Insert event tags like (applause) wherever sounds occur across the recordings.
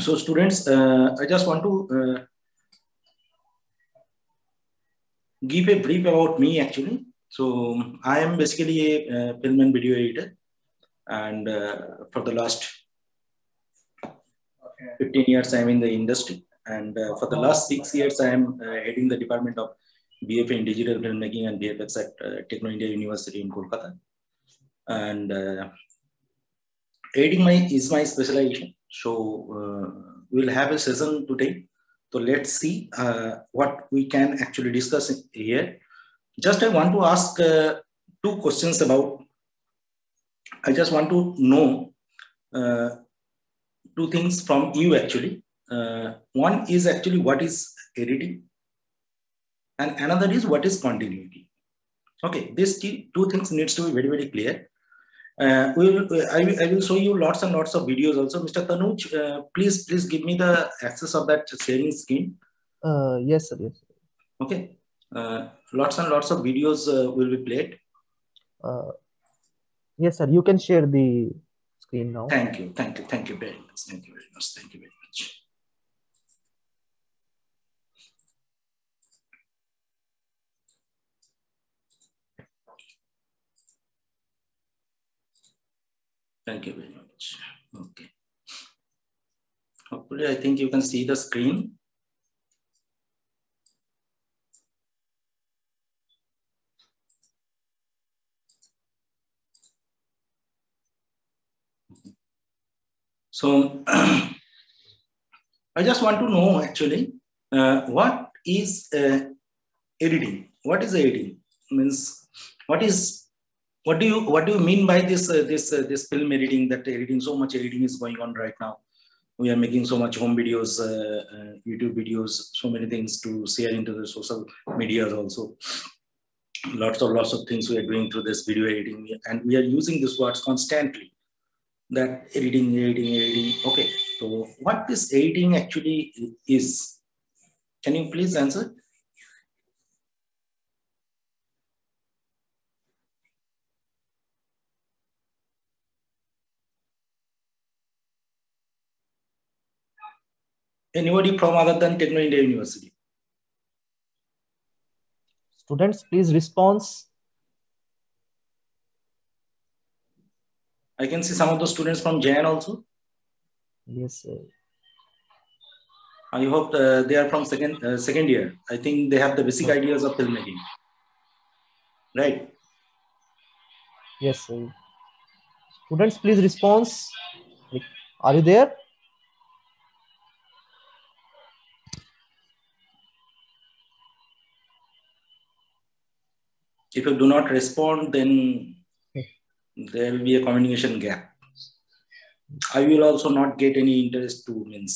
so students, uh, I just want to uh, give a brief about me actually. So I am basically a uh, film and video editor and uh, for the last 15 years I'm in the industry and uh, for the last six years I am uh, heading the department of BFA in digital filmmaking and VFX at Techno India University in Kolkata. And editing my is my specialization. So we'll have a session today so let's see uh, what we can actually discuss here. Just I want to ask uh, two questions about, I just want to know uh, two things from you actually. Uh, one is actually what is editing and another is what is continuity. Okay, these two things needs to be very, very clear. Uh, we will, uh, I, will, I will show you lots and lots of videos also. Mr. Tanuj, uh, please, please give me the access of that sharing screen. Uh, yes, sir. Yes. Okay. Uh, lots and lots of videos uh, will be played. Yes, sir. You can share the screen now. Thank you. Thank you. Thank you very much. Thank you very much. Thank you very much. Thank you very much. Okay. Hopefully, I think you can see the screen. So (clears throat) I just want to know actually uh, what is uh, editing? What is editing? Means what is what do you what do you mean by this uh, this uh, this film editing that editing so much editing is going on right now? We are making so much home videos uh, uh youtube videos so many things to share into the social media also. Lots of lots of things we are doing through this video editing. And we are using these words constantly. That editing editing editing. Okay so what this editing actually is can you please answer Anybody from other than Techno India University? Students, please response. I can see some of the students from Jain also. Yes, sir. I hope uh, they are from second uh, second year. I think they have the basic ideas of filmmaking. Right? Yes, sir. Students, please response. Are you there? If you do not respond, then hmm. there will be a communication gap. I will also not get any interest to means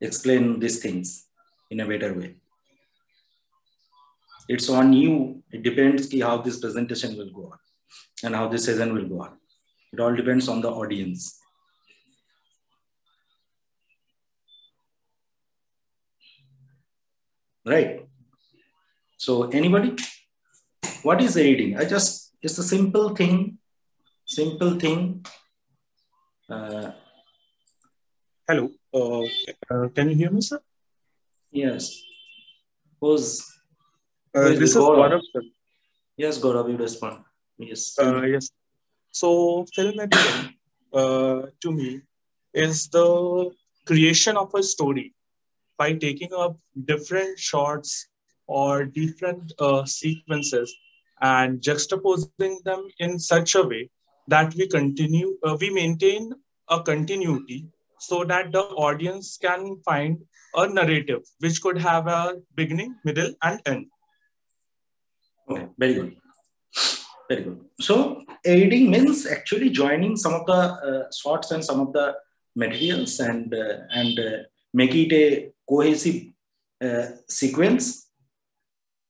explain these things in a better way. It's on you. It depends how this presentation will go on and how this session will go on. It all depends on the audience. Right. So anybody? What is editing? I just, it's a simple thing, simple thing. Uh, Hello, uh, uh, can you hear me, sir? Yes. Who's, uh, this is Gaurav, sir. Yes, Gaurav, you respond. Yes. Uh, yes. So, film editing, uh, to me, is the creation of a story by taking up different shots or different uh, sequences and juxtaposing them in such a way that we continue, uh, we maintain a continuity so that the audience can find a narrative which could have a beginning, middle, and end. Okay, very good. Very good. So editing means actually joining some of the uh, shots and some of the materials and uh, and uh, make it a cohesive uh, sequence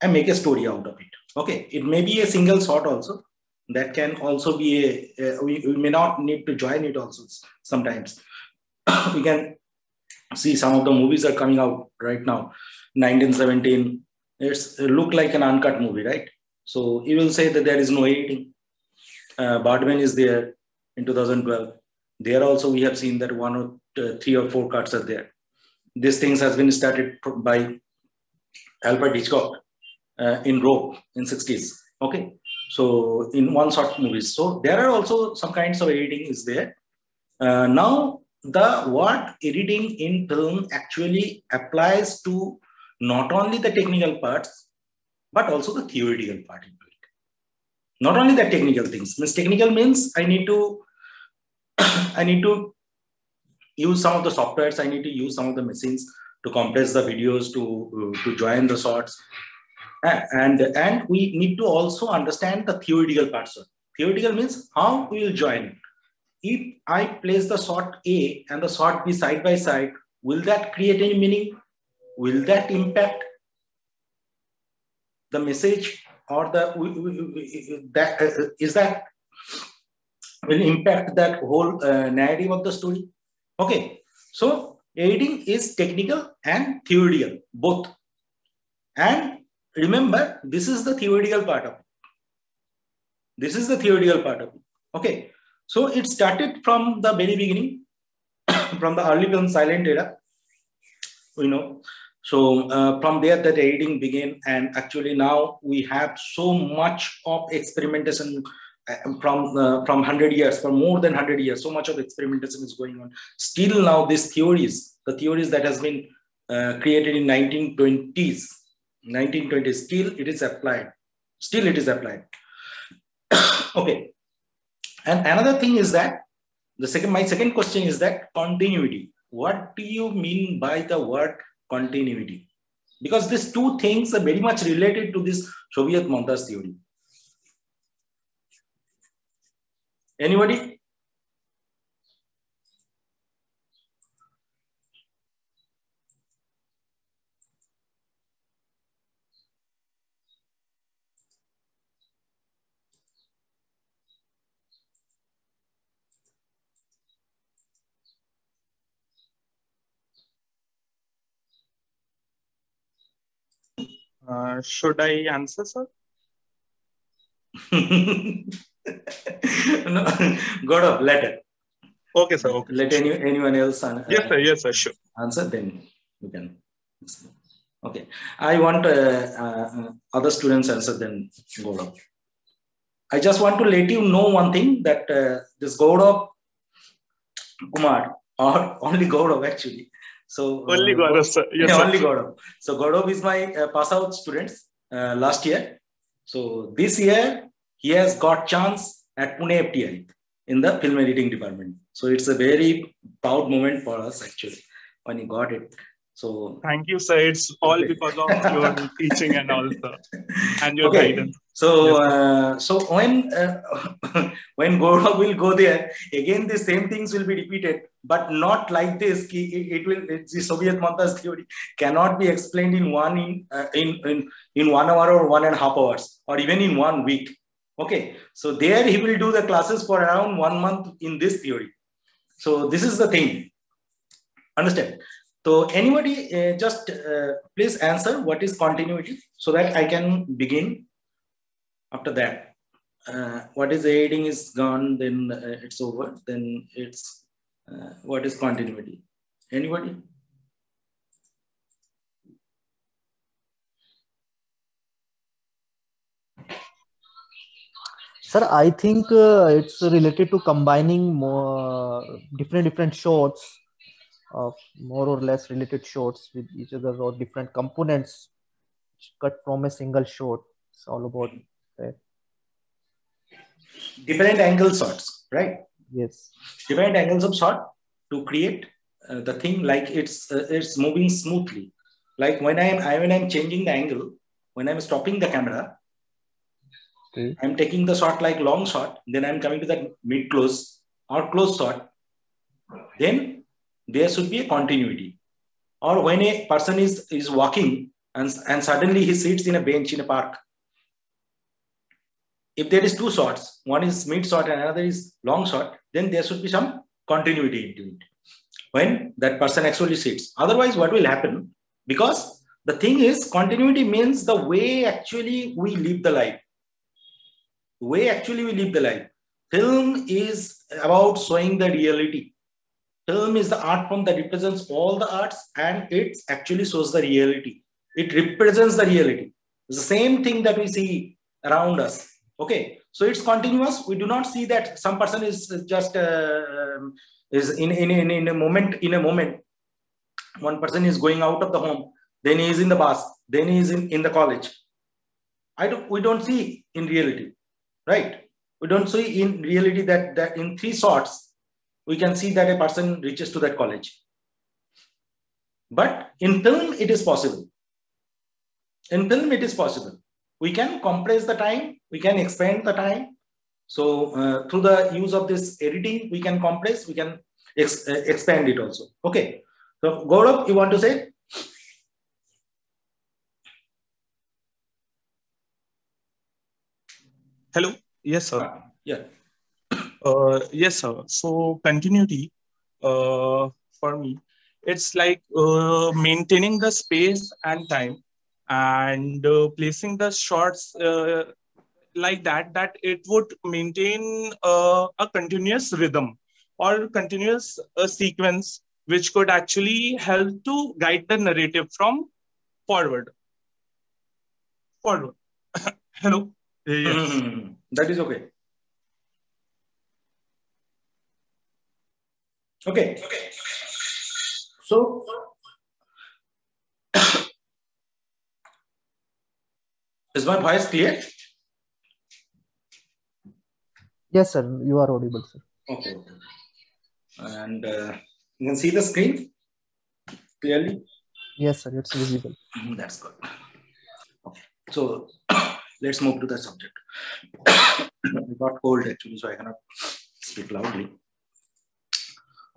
and make a story out of it. Okay, it may be a single shot also. That can also be a, a we, we, may not need to join it also sometimes. (coughs) we can see some of the movies are coming out right now. 1917, it's it look like an uncut movie, right? So you will say that there is no editing. Uh, Birdman is there in 2012. There also we have seen that one or uh, three or four cuts are there. These things has been started by Albert Hitchcock uh, in Rope in 60s. Okay, so in one shot movies. So there are also some kinds of editing is there. Uh, now the what editing in film actually applies to not only the technical parts, but also the theoretical part into it. Not only the technical things. Means technical means I need to (coughs) I need to use some of the softwares. I need to use some of the machines to compress the videos to uh, to join the shots, and and we need to also understand the theoretical parts. Theoretical means how we will join. If I place the sort A and the sort B side by side, will that create any meaning? Will that impact the message or the that uh, is that will impact that whole uh, narrative of the story? Okay, so editing is technical and theoretical both, and remember this is the theoretical part of it. This is the theoretical part of it. Okay, so it started from the very beginning, (coughs) from the early film silent era. You know, so uh, from there that editing began, and actually now we have so much of experimentation uh, from uh, from 100 years, for more than 100 years, so much of experimentation is going on. Still now these theories, the theories that has been uh, created in 1920s, 1920s, still it is applied. Still it is applied. (coughs) okay. And another thing is that the second, my second question is that continuity. What do you mean by the word continuity? Because these two things are very much related to this Soviet montage theory. Anybody? Uh, should I answer, sir? (laughs) no, Gaurav letter. Okay, sir. Okay. Let any, anyone else uh, Yes, sir. Yes, sir. Sure. answer, then you can. Okay. I want uh, uh, other students answer, then Gaurav. I just want to let you know one thing that uh, this Gaurav Kumar, or only Gaurav actually. So uh, Only Gaurav, sir. Yes, yeah, only Gaurav. So Gaurav is my uh, pass out students uh, last year. So this year he has got chance at Pune FTI in the film editing department. So it's a very proud moment for us actually when he got it. So Thank you, sir. It's all because of your (laughs) teaching and all, sir, and your Okay. guidance. so uh, so when uh, (laughs) when Gaurav will go there again, the same things will be repeated, but not like this. ki It, it will it's the Soviet montage theory cannot be explained in one in, uh, in in in one hour or one and a half hours or even in one week. Okay, so there he will do the classes for around one month in this theory. So this is the thing. Understand? So anybody uh, just uh, please answer what is continuity so that I can begin after that. Uh, what is aiding is gone, then uh, it's over. Then it's uh, what is continuity? Anybody? Sir, I think uh, it's related to combining more different different shots of more or less related shots with each other or different components cut from a single shot. It's all about that. Different angle shots, right? Yes. Different angles of shot to create uh, the thing like it's uh, it's moving smoothly. Like when I'm I, when I'm changing the angle, when I'm stopping the camera, Okay. I'm taking the shot like long shot, then I'm coming to that mid close or close shot. Then there should be a continuity. Or when a person is, is walking and, and suddenly he sits in a bench in a park. If there is two shots, one is mid shot and another is long shot, then there should be some continuity into it. When that person actually sits. Otherwise, what will happen? Because the thing is, continuity means the way actually we live the life The way actually we live the life. film is about showing the reality. Film is the art form that represents all the arts and it actually shows the reality. It represents the reality. It's the same thing that we see around us. Okay, so it's continuous. We do not see that some person is just uh, um, is in, in, in, in a moment in a moment. One person is going out of the home, then he is in the bus, then he is in, in the college. I don't, we don't see in reality, right? We don't see in reality that, that in three shots, we can see that a person reaches to that college. But in film, it is possible. In film, it is possible. We can compress the time, we can expand the time. So uh, through the use of this editing, we can compress, we can ex uh, expand it also. Okay. So Gaurav, you want to say? Hello. Yes, sir. Uh, yeah. Uh, yes, sir. So continuity uh, for me, it's like uh, maintaining the space and time and uh, placing the shots uh, like that, that it would maintain uh, a continuous rhythm or continuous sequence, which could actually help to guide the narrative from forward. Forward. (laughs) Hello. Yes. Mm, that is okay. Okay. Okay. So, is my voice clear? Yes, sir. You are audible, sir. Okay. And uh, you can see the screen clearly. Yes, sir. It's visible. Mhm, That's good. Okay. So (coughs) let's move to the subject. (coughs) I got cold actually, so I cannot speak loudly.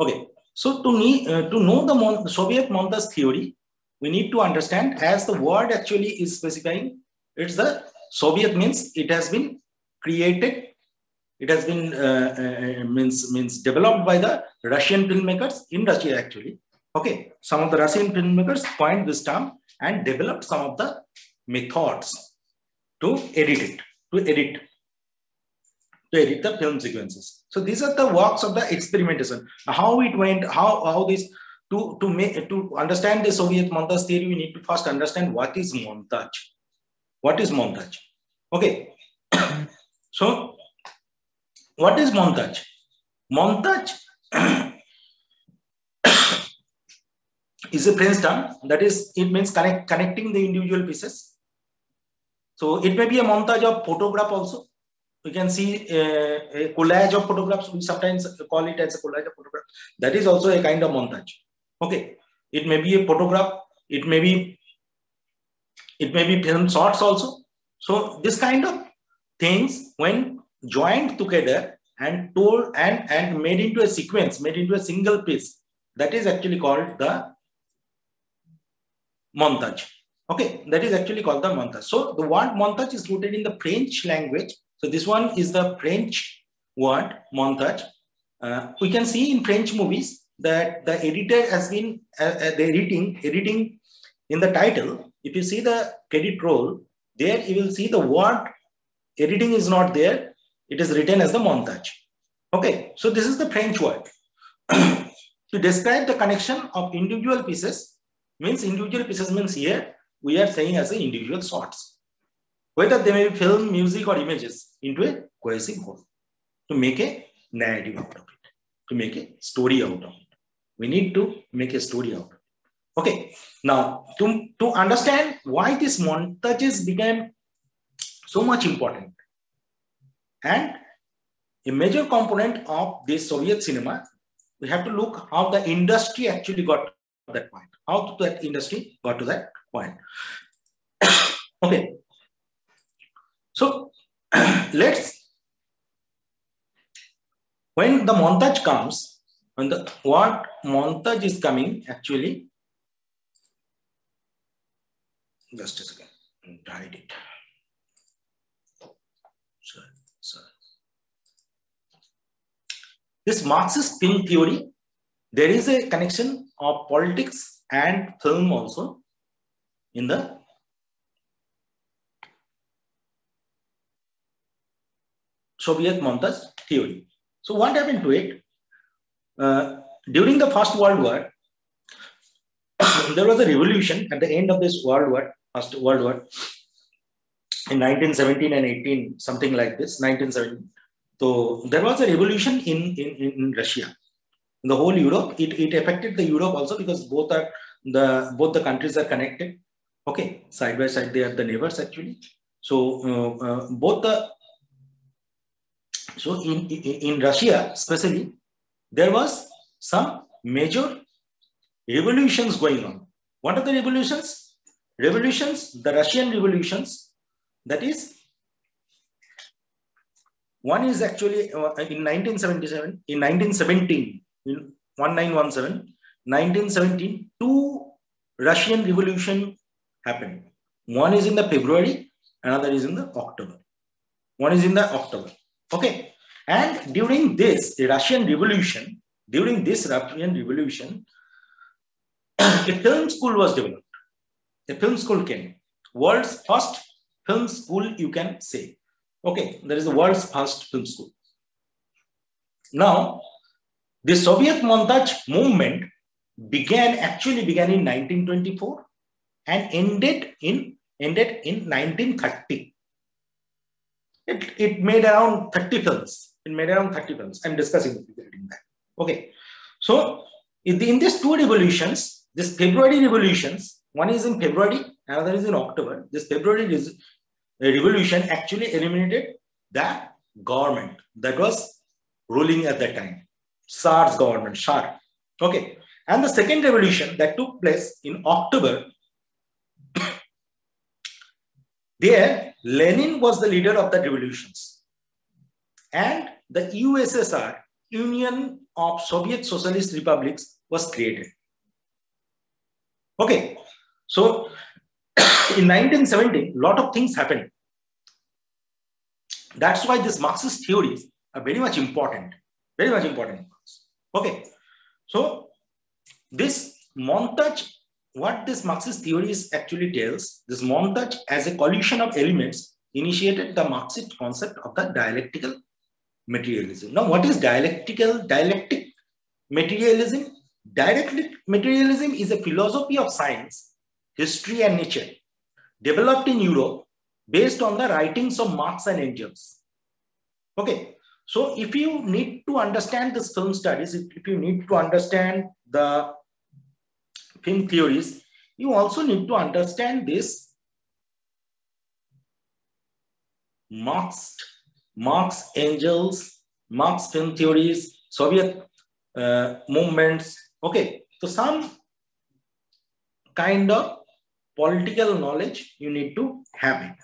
Okay. So to me, uh, to know the Mon- Soviet Montage theory, we need to understand as the word actually is specifying, it's the Soviet means it has been created, it has been uh, uh, means means developed by the Russian filmmakers in Russia actually. Okay, some of the Russian filmmakers coined this term and developed some of the methods to edit it, to edit, to edit the film sequences. So these are the works of the experimentation. How it went, how how this to to make to understand the Soviet montage theory, we need to first understand what is montage. What is montage? Okay. (coughs) so what is montage? Montage (coughs) is a French term. That is, it means connect, connecting the individual pieces. So it may be a montage of photograph also. We can see a, a collage of photographs. We sometimes call it as a collage of photograph. That is also a kind of montage. Okay. It may be a photograph. It may be it may be film shots also. So this kind of things, when joined together and told and and made into a sequence, made into a single piece, that is actually called the montage. Okay, that is actually called the montage. So the word montage is rooted in the French language. So this one is the French word montage. Uh, we can see in French movies that the editor has been uh, uh, the editing editing in the title. If you see the credit roll, there you will see the word editing is not there. It is written as the montage. Okay, so this is the French word. (clears throat) to describe the connection of individual pieces means individual pieces means here we are saying as a individual shots whether they may be film music or images into a cohesive whole to make a narrative out of it to make a story out of it. We need to make a story out of it. Okay now to, to understand why this montages became so much important and a major component of this soviet cinema we have to look how the industry actually got to that point. How that industry got to that point. (coughs) Okay so (clears throat) let's when the montage comes when the what montage is coming actually just a second hide it sorry, sorry. this marxist film theory there is a connection of politics and film also in the Soviet montage theory. So what happened to it? Uh, during the First World War, (coughs) there was a revolution at the end of this World War, First World War, in 1917 and 18, something like this, 1917. So there was a revolution in, in, in Russia. In the whole Europe, it, it affected the Europe also because both are the both the countries are connected. Okay, side by side, they are the neighbors actually. So uh, uh, both the so in, in, in Russia, especially, there was some major revolutions going on. What are the revolutions? Revolutions, the Russian revolutions, that is, one is actually uh, in 1977, in 1917, in 1917, 1917, two Russian revolution happened. One is in the February, another is in the October. One is in the October. Okay. And during this the Russian revolution, during this Russian revolution, (clears throat) a film school was developed. A film school came. World's first film school, you can say. Okay, there is the world's first film school. Now, the Soviet montage movement began actually began in 1924 and ended in ended in 1930. It, it made around 30 films. It made around 30 films. I'm discussing regarding that. Okay. So in, the, in these two revolutions, this February revolutions, one is in February, another is in October. This February uh, revolution actually eliminated the government that was ruling at that time. Tsar's government, Tsar. Okay. And the second revolution that took place in October, (coughs) there Lenin was the leader of the revolutions. And the USSR, Union of Soviet Socialist Republics, was created. Okay, so (coughs) in 1917, a lot of things happened. That's why these Marxist theories are very much important, very much important. Okay, so this montage, what this Marxist theories actually tells, this montage as a collision of elements initiated the Marxist concept of the dialectical materialism. Now, what is dialectical, dialectic materialism? Dialectic materialism is a philosophy of science, history and nature developed in Europe based on the writings of Marx and Engels. Okay, so if you need to understand this film studies, if, if you need to understand the film theories, you also need to understand this Marx, Marx, Engels, Marx film theories, Soviet uh, movements. Okay, so some kind of political knowledge you need to have it.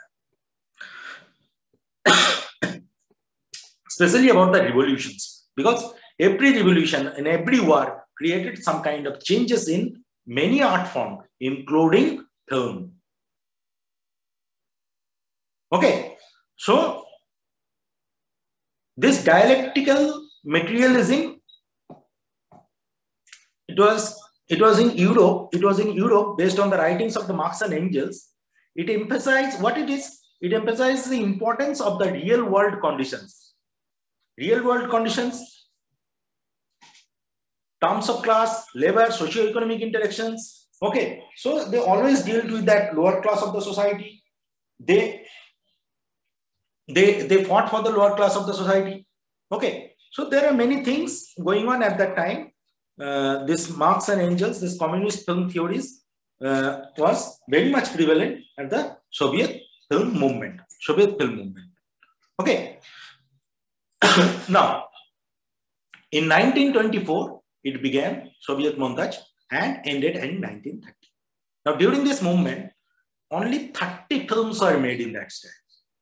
Especially about the revolutions, because every revolution and every war created some kind of changes in many art forms, including film. Okay, so this dialectical materialism, it was it was in Europe. It was in Europe based on the writings of the Marx and Engels. It emphasized what it is. It emphasizes the importance of the real world conditions. Real world conditions terms of class, labor, socio-economic interactions. Okay, so they always dealt with that lower class of the society. They they they fought for the lower class of the society. Okay, so there are many things going on at that time. Uh, this Marx and Engels, this communist film theories uh, was very much prevalent at the Soviet film movement. Soviet film movement. Okay. (coughs) now, in 1924, it began Soviet montage and ended in 1930. Now, during this movement, only 30 films were made in that stage.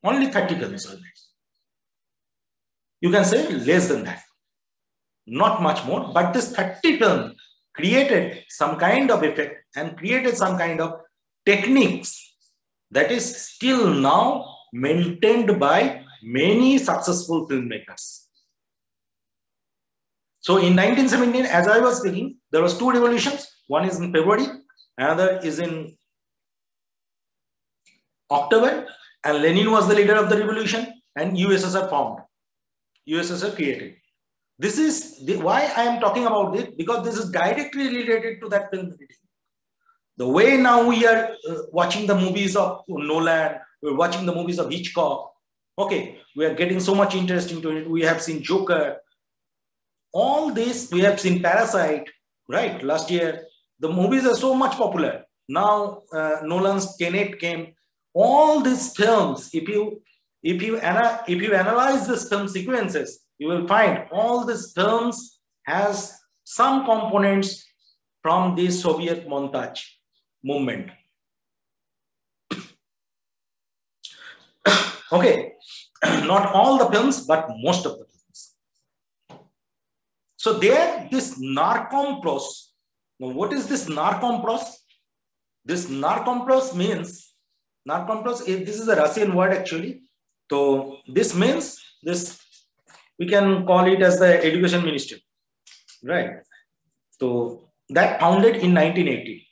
Only 30 films were made. You can say less than that. Not much more, but this 30 film created some kind of effect and created some kind of techniques that is still now maintained by many successful filmmakers. So in 1917, as I was speaking, there was two revolutions. One is in February, another is in October, and Lenin was the leader of the revolution, and USSR formed. USSR created. This is the, why I am talking about it because this is directly related to that film. The way now we are uh, watching the movies of Nolan, we're watching the movies of Hitchcock. Okay, we are getting so much interest into it. We have seen Joker. All this, we have seen Parasite, right? Last year, the movies are so much popular. Now, uh, Nolan's Tenet came. All these films, if you if you ana- if you analyze these film sequences, you will find all these films has some components from the Soviet montage movement. (coughs) okay, (coughs) not all the films, but most of the films. So there, this narkompros. Now, what is this narkompros? This narkompros means narkompros. This is a Russian word actually. So this means this. We can call it as the education ministry, right? So that founded in 1980.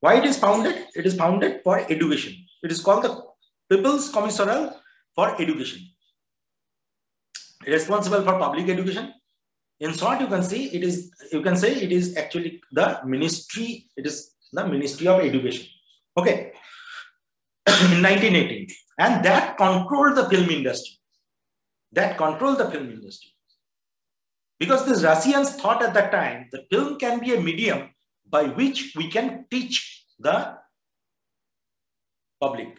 Why it is founded? It is founded for education. It is called the People's Commissariat for Education. Responsible for public education. In short, you can see it is. You can say it is actually the ministry. It is the Ministry of Education. Okay. In 1918, and that controlled the film industry. That controlled the film industry. Because the Russians thought at that time the film can be a medium by which we can teach the public.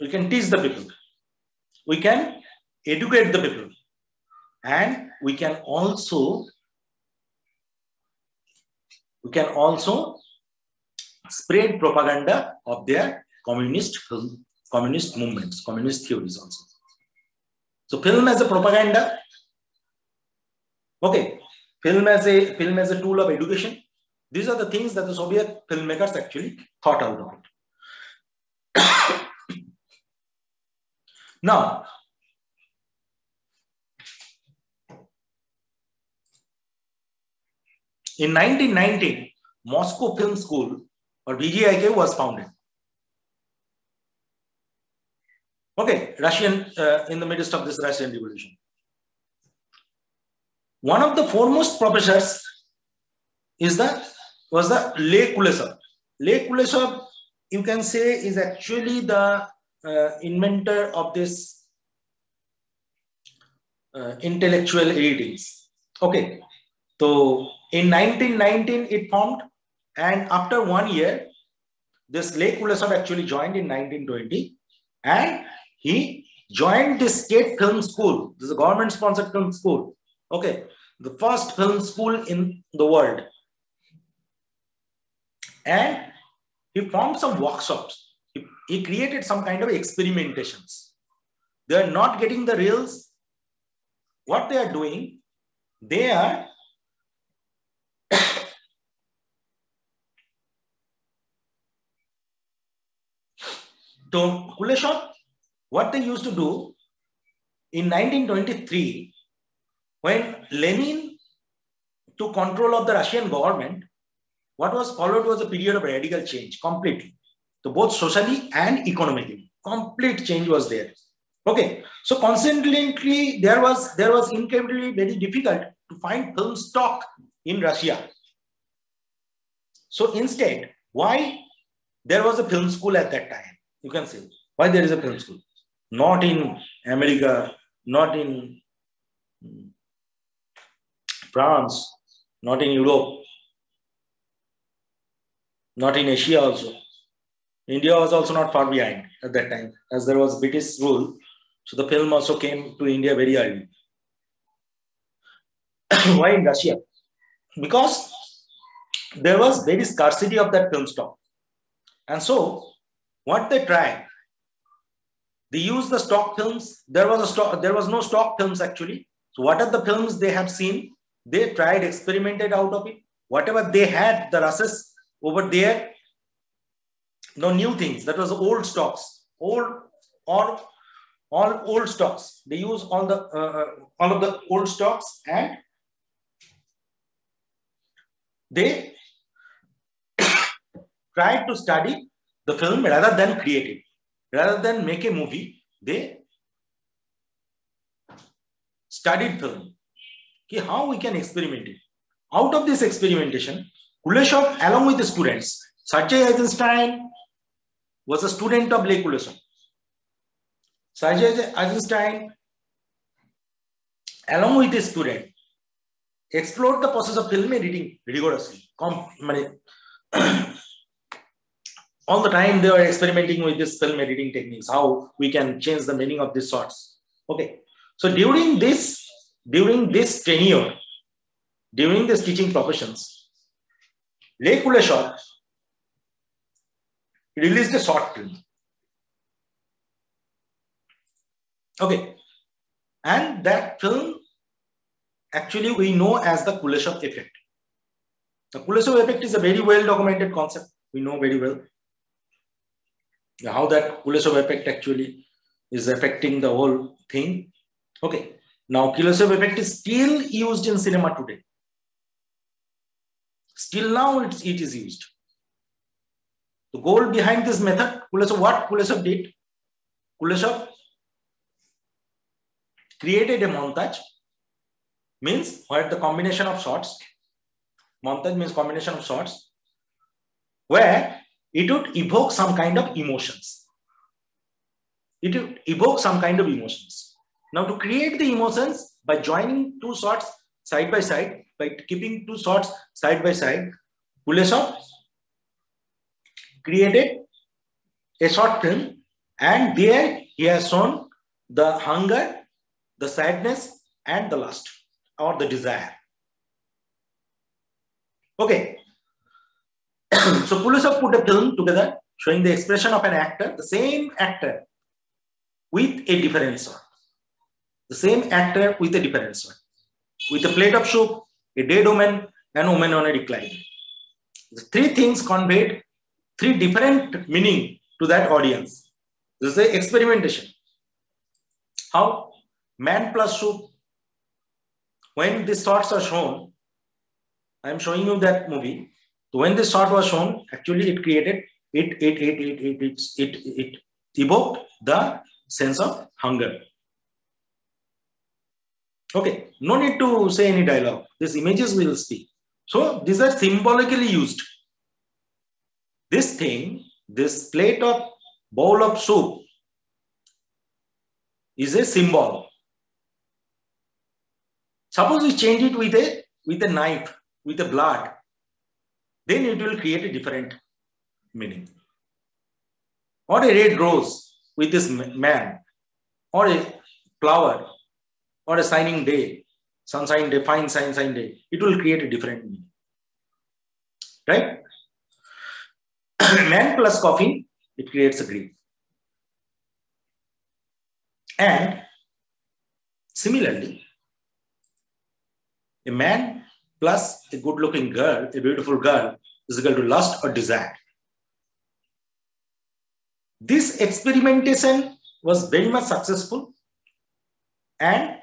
We can teach the people. We can educate the people. And we can also we can also spread propaganda of their communist film, communist movements, communist theories also. So film as a propaganda, okay, film as a film as a tool of education. These are the things that the Soviet filmmakers actually thought out of it. (coughs) now, in 1919, Moscow Film School or VGIK was founded. Okay, Russian, uh, in the midst of this Russian revolution. One of the foremost professors is the, was the Lev Kuleshov. Lev Kuleshov, you can say, is actually the uh, inventor of this uh, intellectual editings. Okay, so in 1919 it formed and after one year, this Lev Kuleshov actually joined in 1920 and he joined the state film school. This is a government sponsored film school. Okay. The first film school in the world. And he formed some workshops. He, he created some kind of experimentations. They are not getting the reels. What they are doing, they are So Kuleshov, what they used to do in 1923, when Lenin took control of the Russian government, what was followed was a period of radical change completely. So both socially and economically, complete change was there. Okay, so consequently, there was there was incredibly very difficult to find film stock in Russia. So instead, why there was a film school at that time? You can say why there is a film school. Not in America, not in hmm, France, not in Europe, not in Asia also. India was also not far behind at that time, as there was British rule. So the film also came to India very early. (coughs) Why in Russia? Because there was very scarcity of that film stock. And so what they tried, they used the stock films. There was a stock, there was no stock films actually. So what are the films they have seen? They tried, experimented out of it. Whatever they had, the Russes over there, no new things. That was old stocks, old or all old stocks. They use all the uh, all of the old stocks and they (coughs) tried to study the film rather than create it, rather than make a movie. They studied film. Okay, how we can experiment it. Out of this experimentation, Kuleshov, along with the students, Sergei Eisenstein was a student of Lev Kuleshov. Sergei Eisenstein, along with his student, explored the process of film editing rigorously. (clears throat) all the time they were experimenting with this film editing techniques, how we can change the meaning of these sorts. Okay. So during this, during this tenure, during this teaching professions, Lev Kuleshov released a short film. Okay. And that film, actually we know as the Kuleshov effect. The Kuleshov effect is a very well documented concept. We know very well how that Kuleshov effect actually is affecting the whole thing. Okay. Now Kuleshov effect is still used in cinema today. Still now it's, it is used. The goal behind this method, Kuleshov, what Kuleshov did? Kuleshov created a montage, means where the combination of shots, montage means combination of shots, where it would evoke some kind of emotions. It would evoke some kind of emotions. Now to create the emotions by joining two shots side by side, by keeping two shots side by side, Kuleshov created a short film and there he has shown the hunger, the sadness and the lust or the desire. Okay, (clears throat) so Kuleshov put a film together showing the expression of an actor, the same actor with a different sword. The same actor with a different sword. With a plate of soup, a dead woman, and woman on a recliner. The three things conveyed three different meaning to that audience. This is the experimentation. How man plus soup, when these thoughts are shown, I am showing you that movie. So when this shot was shown, actually it created, it, it, it, it, it, it, it, it evoked the sense of hunger. Okay, no need to say any dialogue. These images will speak. So these are symbolically used. This thing, this plate of bowl of soup is a symbol. Suppose we change it with a with a knife, with a blood then it will create a different meaning. Or a red rose with this man, or a flower, or a shining day, sunshine day, fine sunshine day, it will create a different meaning. Right? (coughs) man plus coffee, it creates a grief. And similarly, a man plus a good looking girl, a beautiful girl, is equal to lust or desire. This experimentation was very much successful and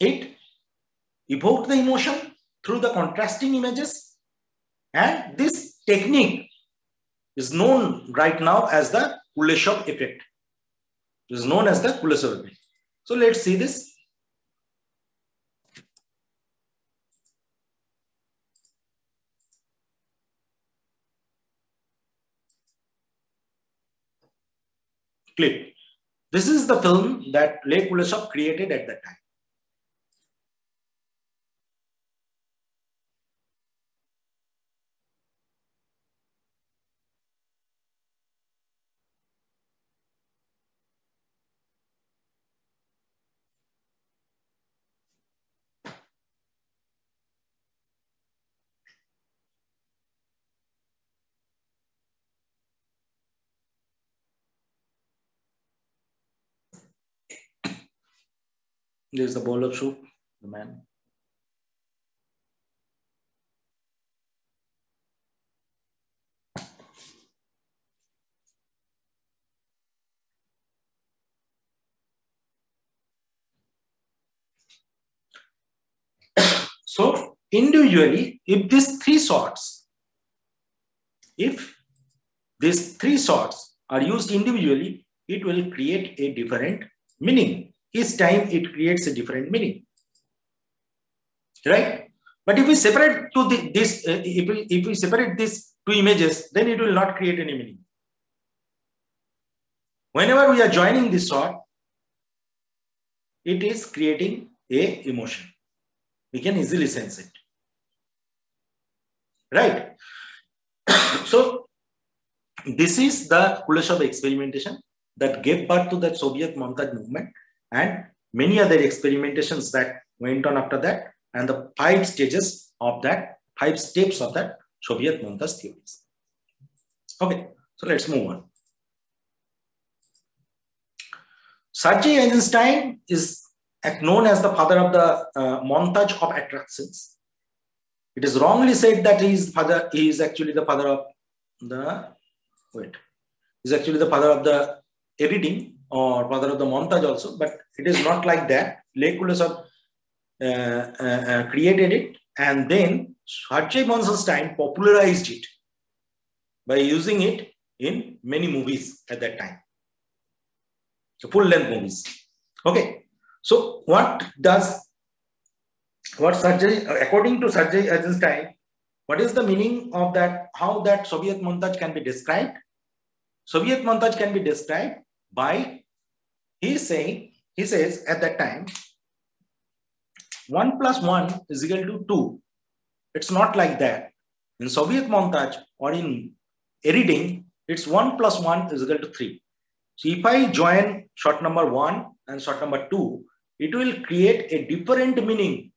it evoked the emotion through the contrasting images and this technique is known right now as the Kuleshov effect. It is known as the Kuleshov effect. So let's see this. Clip. This is the film that Lev Kuleshov created at that time. There's the bowl of soup, the man. (coughs) so individually, if these three sorts, if these three sorts are used individually, it will create a different meaning. Each time it creates a different meaning. Right? But if we separate to the, this, uh, if, we, if we separate these two images, then it will not create any meaning. Whenever we are joining this shot, it is creating a emotion. We can easily sense it. Right? (coughs) so, this is the Kuleshov experimentation that gave birth to the Soviet montage movement and many other experimentations that went on after that and the five stages of that, five steps of that Soviet montage theories. Okay, so let's move on. Sergei Eisenstein is known as the father of the uh, montage of attractions. It is wrongly said that he is father. He is actually the father of the wait. He is actually the father of the editing or father of the montage also, but it is not like that. Kuleshov uh, uh, uh, created it, and then Sergei Eisenstein popularized it by using it in many movies at that time full length movies. Okay. So what does, what Sergei, according to Sergei Eisenstein, what is the meaning of that, how that Soviet montage can be described? Soviet montage can be described by, he is saying, he says at that time, 1 plus 1 is equal to 2. It's not like that. In Soviet montage or in editing, it's 1 plus 1 is equal to 3. So if I join shot number one and shot number two, it will create a different meaning.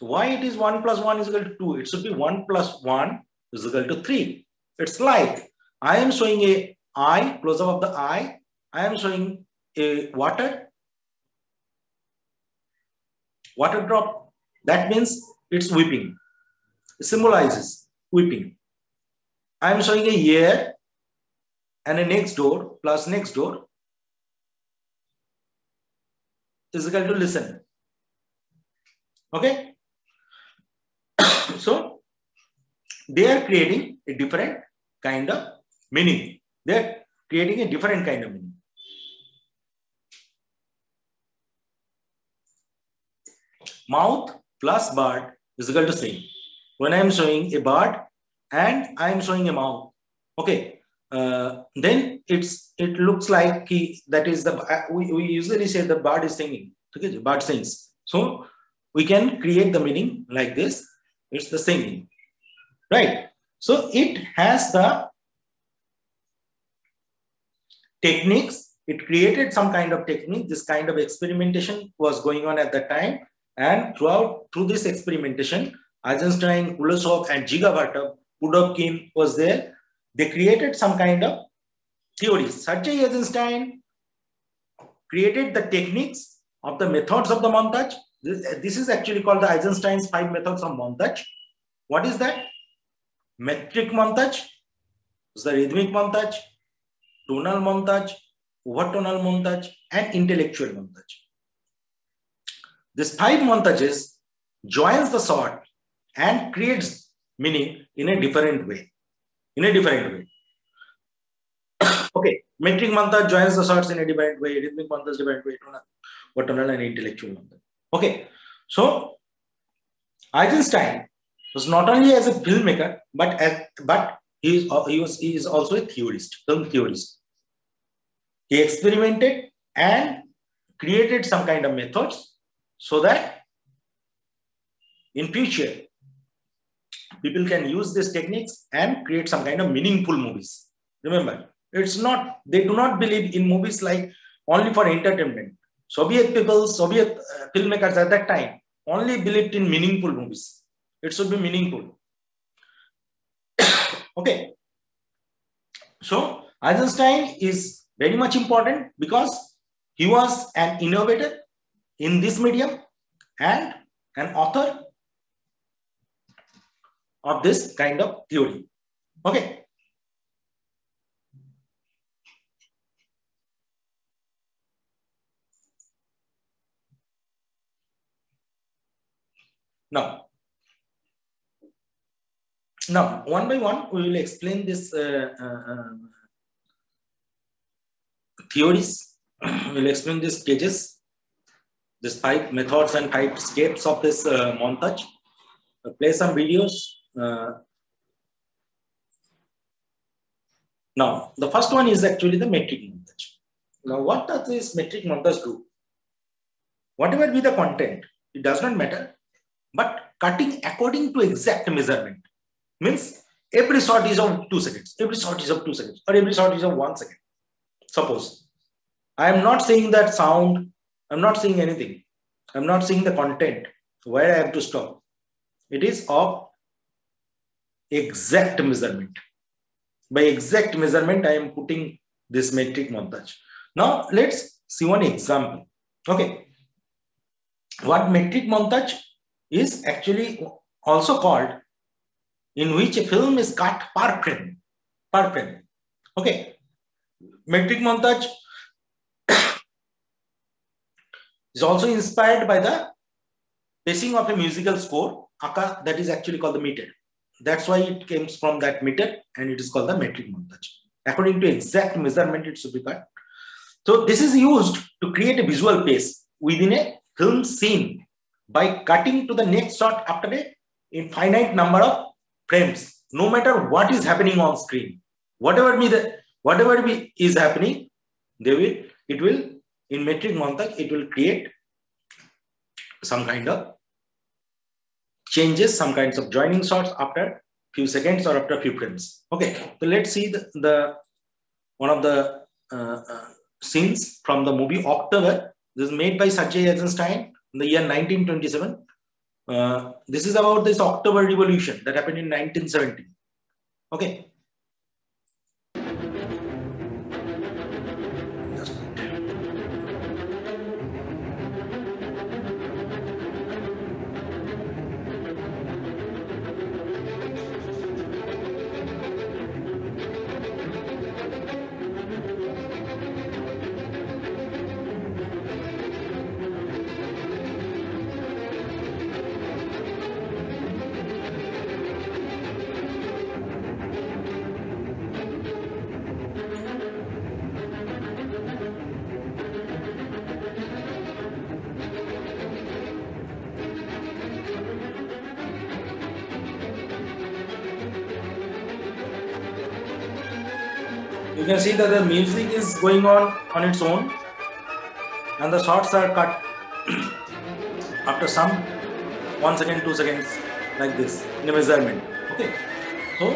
So why it is one plus one is equal to two? It should be one plus one is equal to three. It's like I am showing a eye, close up of the eye. I am showing a water, water drop. That means it's weeping. It symbolizes weeping. I am showing a ear and a next door plus next door is equal to listen. Okay. (coughs) so they are creating a different kind of meaning. They are creating a different kind of meaning. Mouth plus bird is equal to same. When I am showing a bird and I am showing a mouth, okay, uh, then it's it looks like he, that is the uh, we, we usually say the bird is singing. Okay bird sings. So we can create the meaning like this. It's the singing right? So it has the techniques. It created some kind of technique. This kind of experimentation was going on at that time and throughout through this experimentation eisenstein kuleshov and Dziga Vertov pudovkin was there they created some kind of theories. Sergei Eisenstein created the techniques of the methods of the montage. This, this is actually called the Eisenstein's five methods of montage. What is that? Metric montage, the rhythmic montage, tonal montage, overtonal montage, and intellectual montage. This five montages joins the shot and creates meaning in a different way in a different way. (coughs) okay, metric montage joins the shots in a different way, rhythmic montage different way, tonal and intellectual montage. Okay, so Eisenstein was not only as a filmmaker, but as, but he is, he was he is also a theorist, film theorist. He experimented and created some kind of methods so that in future people can use these techniques and create some kind of meaningful movies. Remember, it's not, they do not believe in movies like only for entertainment. Soviet people, Soviet uh, filmmakers at that time only believed in meaningful movies. It should be meaningful. (coughs) okay. So Eisenstein is very much important because he was an innovator in this medium and an author of this kind of theory. Okay. Now, now one by one, we will explain this uh, uh, uh theories. (clears throat) we'll explain these stages this five methods and five steps of this uh, montage. Uh, play some videos. Uh, now, the first one is actually the metric montage. Now, what does this metric montage do? Whatever be the content, it does not matter, but cutting according to exact measurement means every shot is of two seconds, every shot is of two seconds, or every shot is of one second. Suppose I am not saying that sound, I'm not seeing anything. I'm not seeing the content where I have to stop. It is of exact measurement. By exact measurement, I am putting this metric montage. Now let's see one example. Okay. What metric montage is actually also called in which a film is cut per frame. Per frame. Okay. Metric montage is also inspired by the pacing of a musical score, that is actually called the meter. That's why it comes from that meter and it is called the metric montage. According to exact measurement, it should be cut. So this is used to create a visual pace within a film scene by cutting to the next shot after a infinite number of frames, no matter what is happening on screen. Whatever be the whatever be is happening, they will it will in metric montage, it will create some kind of changes, some kinds of joining shots after few seconds or after few frames. Okay, so let's see the, the one of the uh, uh, scenes from the movie October. This is made by Sergei Eisenstein in the year 1927. Uh, this is about this October Revolution that happened in 1917. Okay, that the music is going on on its own and the shots are cut (clears throat) after some one second two seconds like this in a measurement okay? So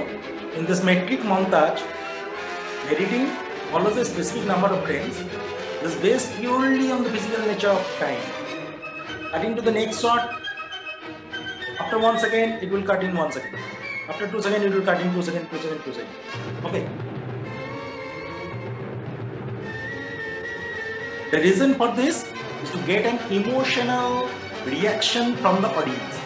in this metric montage editing follows a specific number of frames. This is based purely on the physical nature of time. Cutting to the next shot after one second it will cut in one second. After two seconds it will cut in two seconds two seconds two seconds okay The reason for this is to get an emotional reaction from the audience.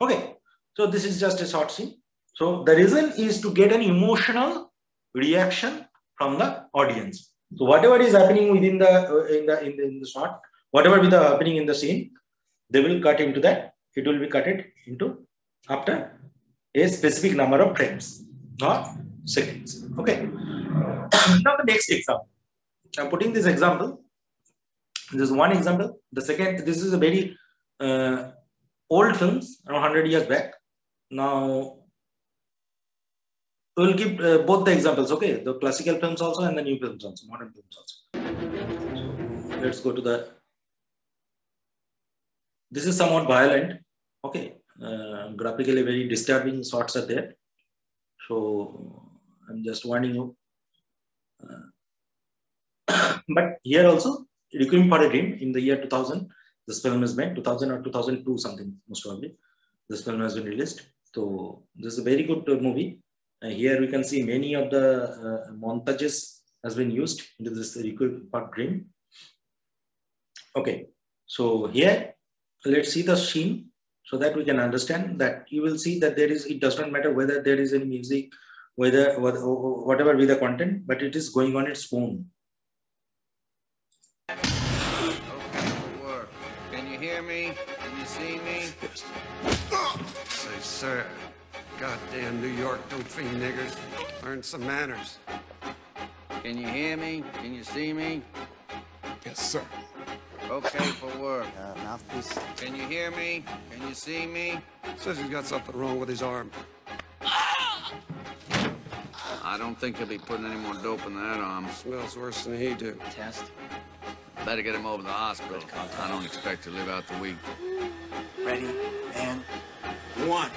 Okay, so this is just a short scene. So the reason is to get an emotional reaction from the audience. So whatever is happening within the uh, in the in the, in the shot, whatever is happening in the scene, they will cut into that. It will be cutted into after a specific number of frames or seconds. Okay. (clears throat) now the next example. I'm putting this example. This is one example. The second, this is a very uh, old films, around 100 years back. Now, we'll give uh, both the examples, okay? The classical films also and the new films also, modern films also. So let's go to the, this is somewhat violent, okay? Uh, graphically very disturbing shots are there. So I'm just warning you. Uh, (coughs) but here also, Requiem for a Dream in the year 2000, this film is made, 2000 or 2002 something, most probably. This film has been released. So this is a very good uh, movie. here we can see many of the uh, montages has been used into this Requiem for Dream. Okay, so here let's see the scene so that we can understand that you will see that there is it does not matter whether there is any music whether whatever be the content but it is going on its own can you hear me can you see me say sir Goddamn New York don't fiend niggers. Learn some manners. Can you hear me? Can you see me? Yes, sir. Okay for work. Uh, mouthpiece. Can you hear me? Can you see me? Says he's got something wrong with his arm. I don't think he'll be putting any more dope in that arm. Smells worse than he do. Test. Better get him over to the hospital. I don't expect to live out the week. Ready, and One.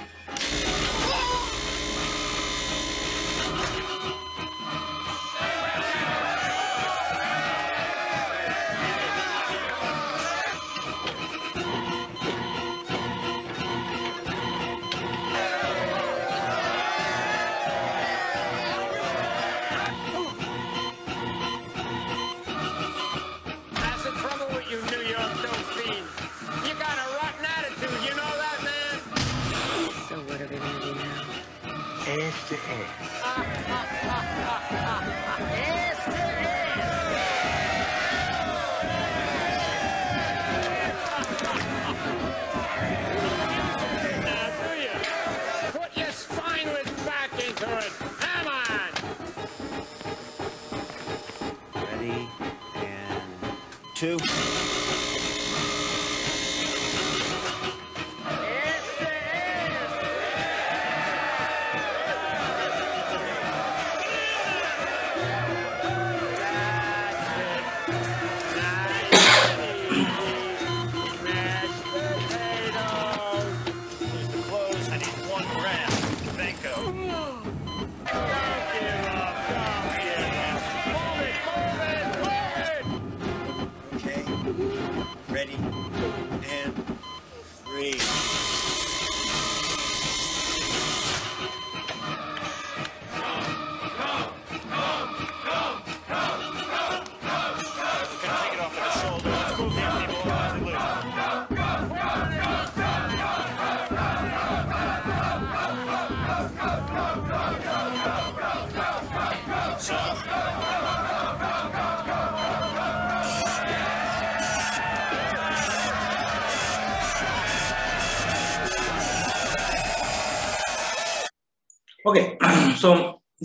Two.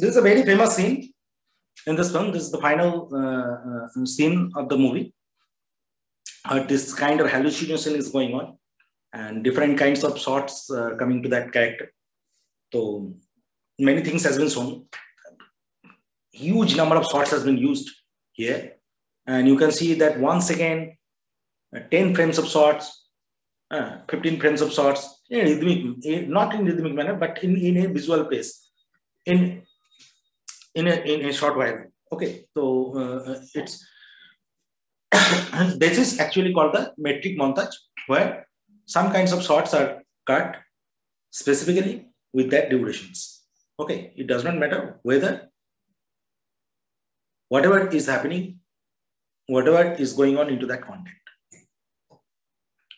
This is a very famous scene in this film. This is the final uh, uh, scene of the movie. Uh, this kind of hallucination is going on, and different kinds of shots uh, coming to that character. So many things has been shown. Huge number of shots has been used here, and you can see that once again, uh, 10 frames of shots, uh, 15 frames of shots, in rhythmic, in- not in rhythmic manner, but in, in a visual pace, in in a, in a short while. Okay, so uh, it's (coughs) this is actually called the metric montage, where some kinds of shots are cut specifically with that durations. Okay, it does not matter whether whatever is happening, whatever is going on into that content.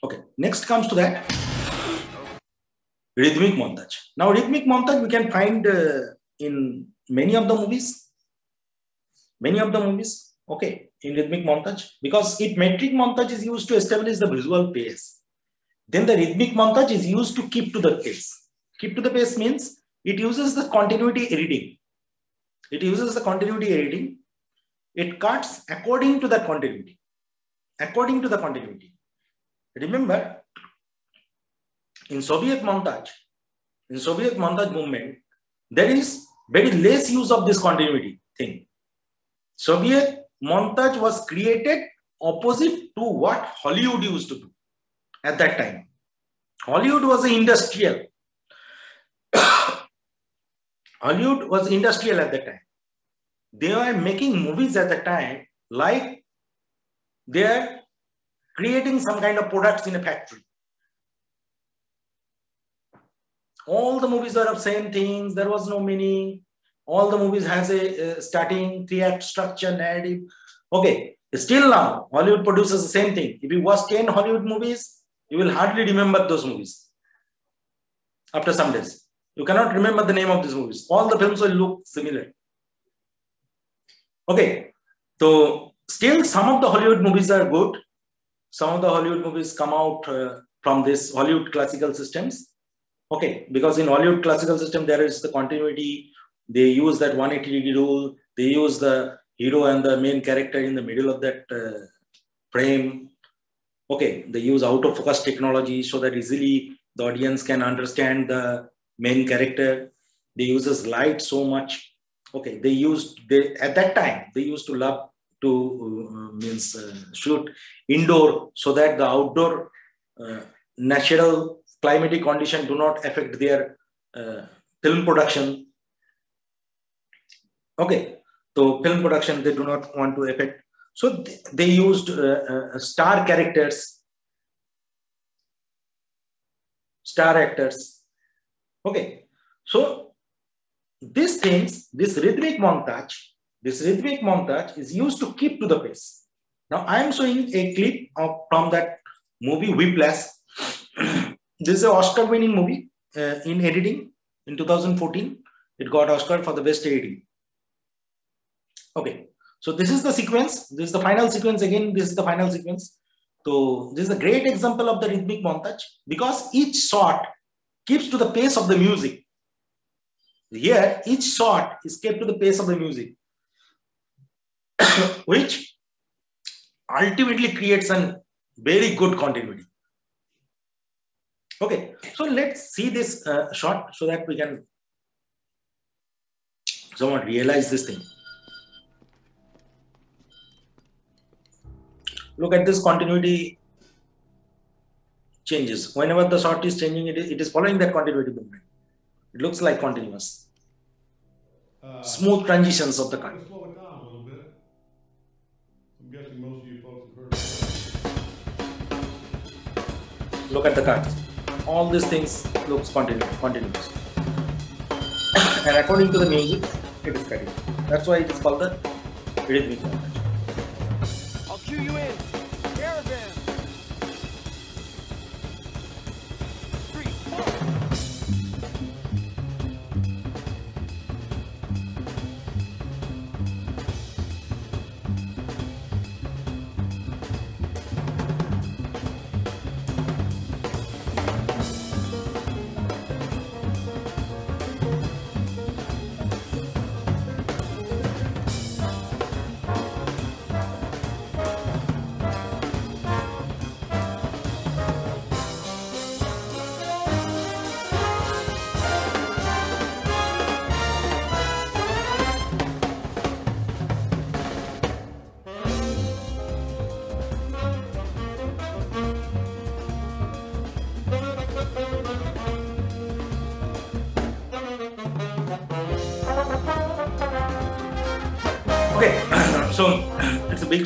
Okay, next comes to that rhythmic montage. Now, rhythmic montage we can find uh, in many of the movies, many of the movies. Okay, in rhythmic montage because if metric montage is used to establish the visual pace, then the rhythmic montage is used to keep to the pace. Keep to the pace means it uses the continuity editing. It uses the continuity editing. It cuts according to the continuity. According to the continuity. Remember, in Soviet montage, in Soviet montage movement, there is very less use of this continuity thing. Soviet montage was created opposite to what Hollywood used to do at that time. Hollywood was industrial. (coughs) Hollywood was industrial at that time. They were making movies at the time like they are creating some kind of products in a factory. All the movies are of same things. There was no meaning. All the movies has a starting, three-act structure, narrative. Okay, still now Hollywood produces the same thing. If you watch 10 Hollywood movies, you will hardly remember those movies after some days. You cannot remember the name of these movies. All the films will look similar. Okay, so still some of the Hollywood movies are good. Some of the Hollywood movies come out uh, from this Hollywood classical systems. Okay, because in Hollywood classical system, there is the continuity. They use that 180 degree rule. They use the hero and the main character in the middle of that uh, frame. Okay, they use out of focus technology so that easily the audience can understand the main character. They use this light so much. Okay, they used they at that time they used to love to uh, means uh, shoot indoor so that the outdoor uh, natural climatic condition do not affect their uh, film production. Okay, so film production they do not want to affect. So they, they used uh, uh, star characters, star actors. Okay, so these things, this rhythmic montage, this rhythmic montage is used to keep to the pace. Now I am showing a clip of, from that movie Whiplash. This is an Oscar-winning movie uh, in editing in 2014. It got Oscar for the best editing. Okay, so this is the sequence. This is the final sequence. Again, this is the final sequence. So this is a great example of the rhythmic montage because each shot keeps to the pace of the music. Here, each shot is kept to the pace of the music, (coughs) which ultimately creates a very good continuity. Okay, so let's see this uh, shot so that we can somewhat realize this thing. Look at this continuity changes. Whenever the shot is changing, it is, it is following that continuity movement. It looks like continuous. Smooth transitions of the cut. Slow it down a little bit. I'm guessing most of you folks have heard. Look at the cuts. All these things looks continuous. and according to the music, it is cutting. That's why it is called the rhythmic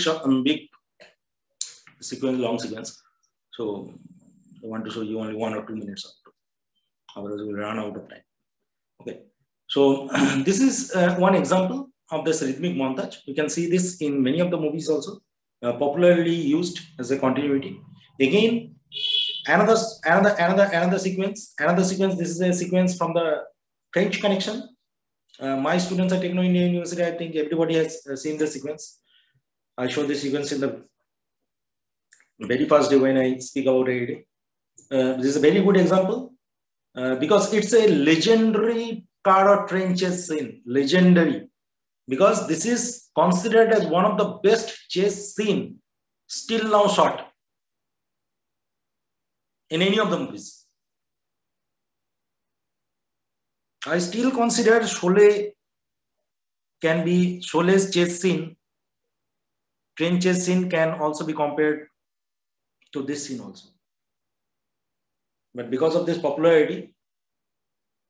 big um, big sequence, long sequence. So I want to show you only one or two minutes of it. Otherwise, we'll run out of time. Okay, so (clears throat) this is uh, one example of this rhythmic montage. You can see this in many of the movies also, uh, popularly used as a continuity. Again, another another another another sequence. Another sequence. This is a sequence from the French Connection. Uh, my students at Techno India University, I think everybody has uh, seen the sequence. I show this sequence in the very first day when I speak about it. Uh, this is a very good example uh, because it's a legendary train chase scene. Legendary. Because this is considered as one of the best chase scene still now shot in any of the movies. I still consider Sholay can be Sholay's chase scene. Train chase scene can also be compared to this scene also. But because of this popularity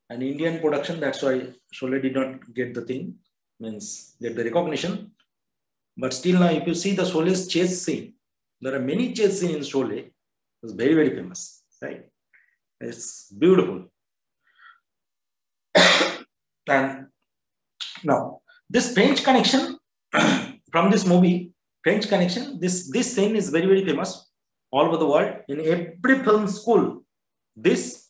and Indian production, that's why Sholay did not get the thing, means get the recognition. But still now, if you see the Sholay's chase scene, there are many chase scenes in Sholay. It's very, very famous, right? It's beautiful. (coughs) and now this French connection (coughs) from this movie, French connection, this, this scene is very, very famous all over the world. In every film school, this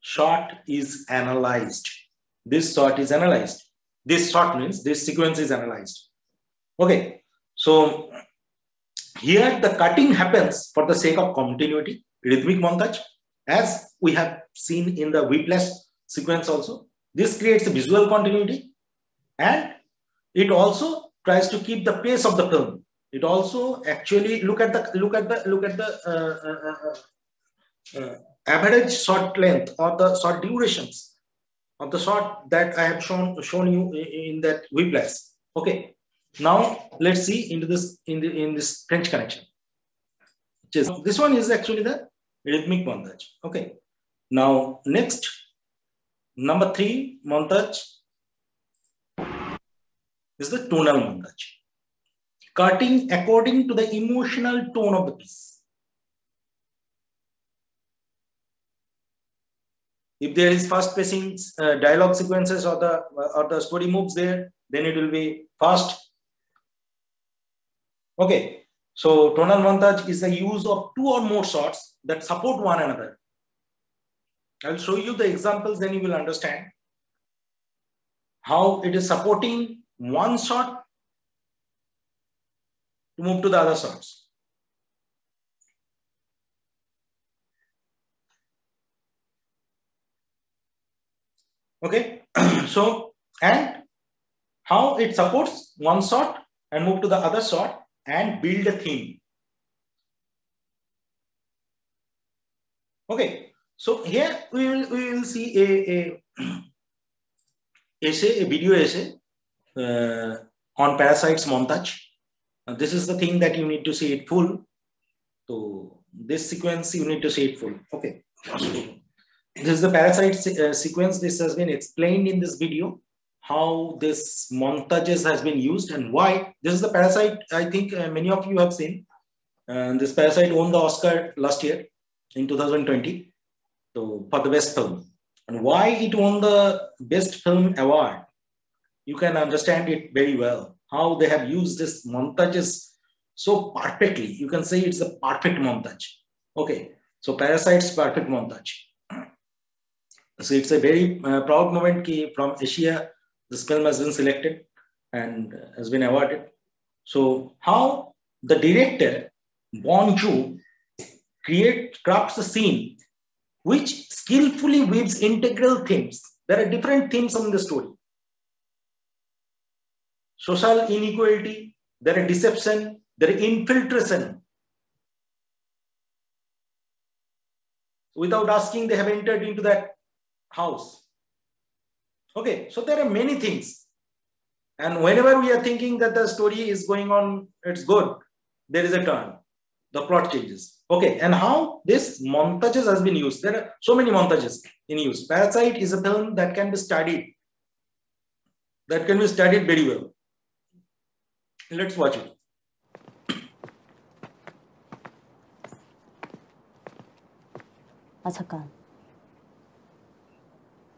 shot is analyzed. This shot is analyzed. This shot means this sequence is analyzed. Okay, so here the cutting happens for the sake of continuity, rhythmic montage. as we have seen in the whiplash sequence also. This creates a visual continuity and it also tries to keep the pace of the film. It also actually look at the look at the look at the uh, uh, uh, average shot length or the shot durations of the shot that I have shown shown you in that whiplash. Okay, now let's see into this in the in this French connection. This one is actually the rhythmic montage. Okay, now next number three montage is the tonal montage, cutting according to the emotional tone of the piece. If there is fast pacing uh, dialogue sequences or the or the story moves there, then it will be fast. Okay, so tonal montage is the use of two or more shots that support one another. I'll show you the examples, then you will understand how it is supporting one shot to move to the other shots. Okay, (clears throat) so and how it supports one shot and move to the other shot and build a theme. Okay, so here we will we will see a, a (clears throat) essay, a video essay on parasites montage. Uh, this is the thing that you need to see it full. So this sequence you need to see it full. Okay. This is the parasite se uh, sequence. This has been explained in this video how this montages has been used and why. This is the parasite. I think uh, many of you have seen. And this parasite won the Oscar last year in 2020 so for the best film. And why it won the best film award, you can understand it very well. How they have used this montages so perfectly. You can say it's a perfect montage. Okay, so Parasite's perfect montage. (clears throat) So it's a very uh, proud moment ki from Asia, this film has been selected and has been awarded. So how the director, Bong Joon, create, crafts a scene which skillfully weaves integral themes. There are different themes in the story. Social inequality, there are deception, there are infiltration. Without asking, they have entered into that house. Okay, so there are many things. And whenever we are thinking that the story is going on, it's good, there is a turn. The plot changes. Okay, and how this montages has been used. There are so many montages in use. Parasite is a film that can be studied. That can be studied very well. Let's watch it. 아 잠깐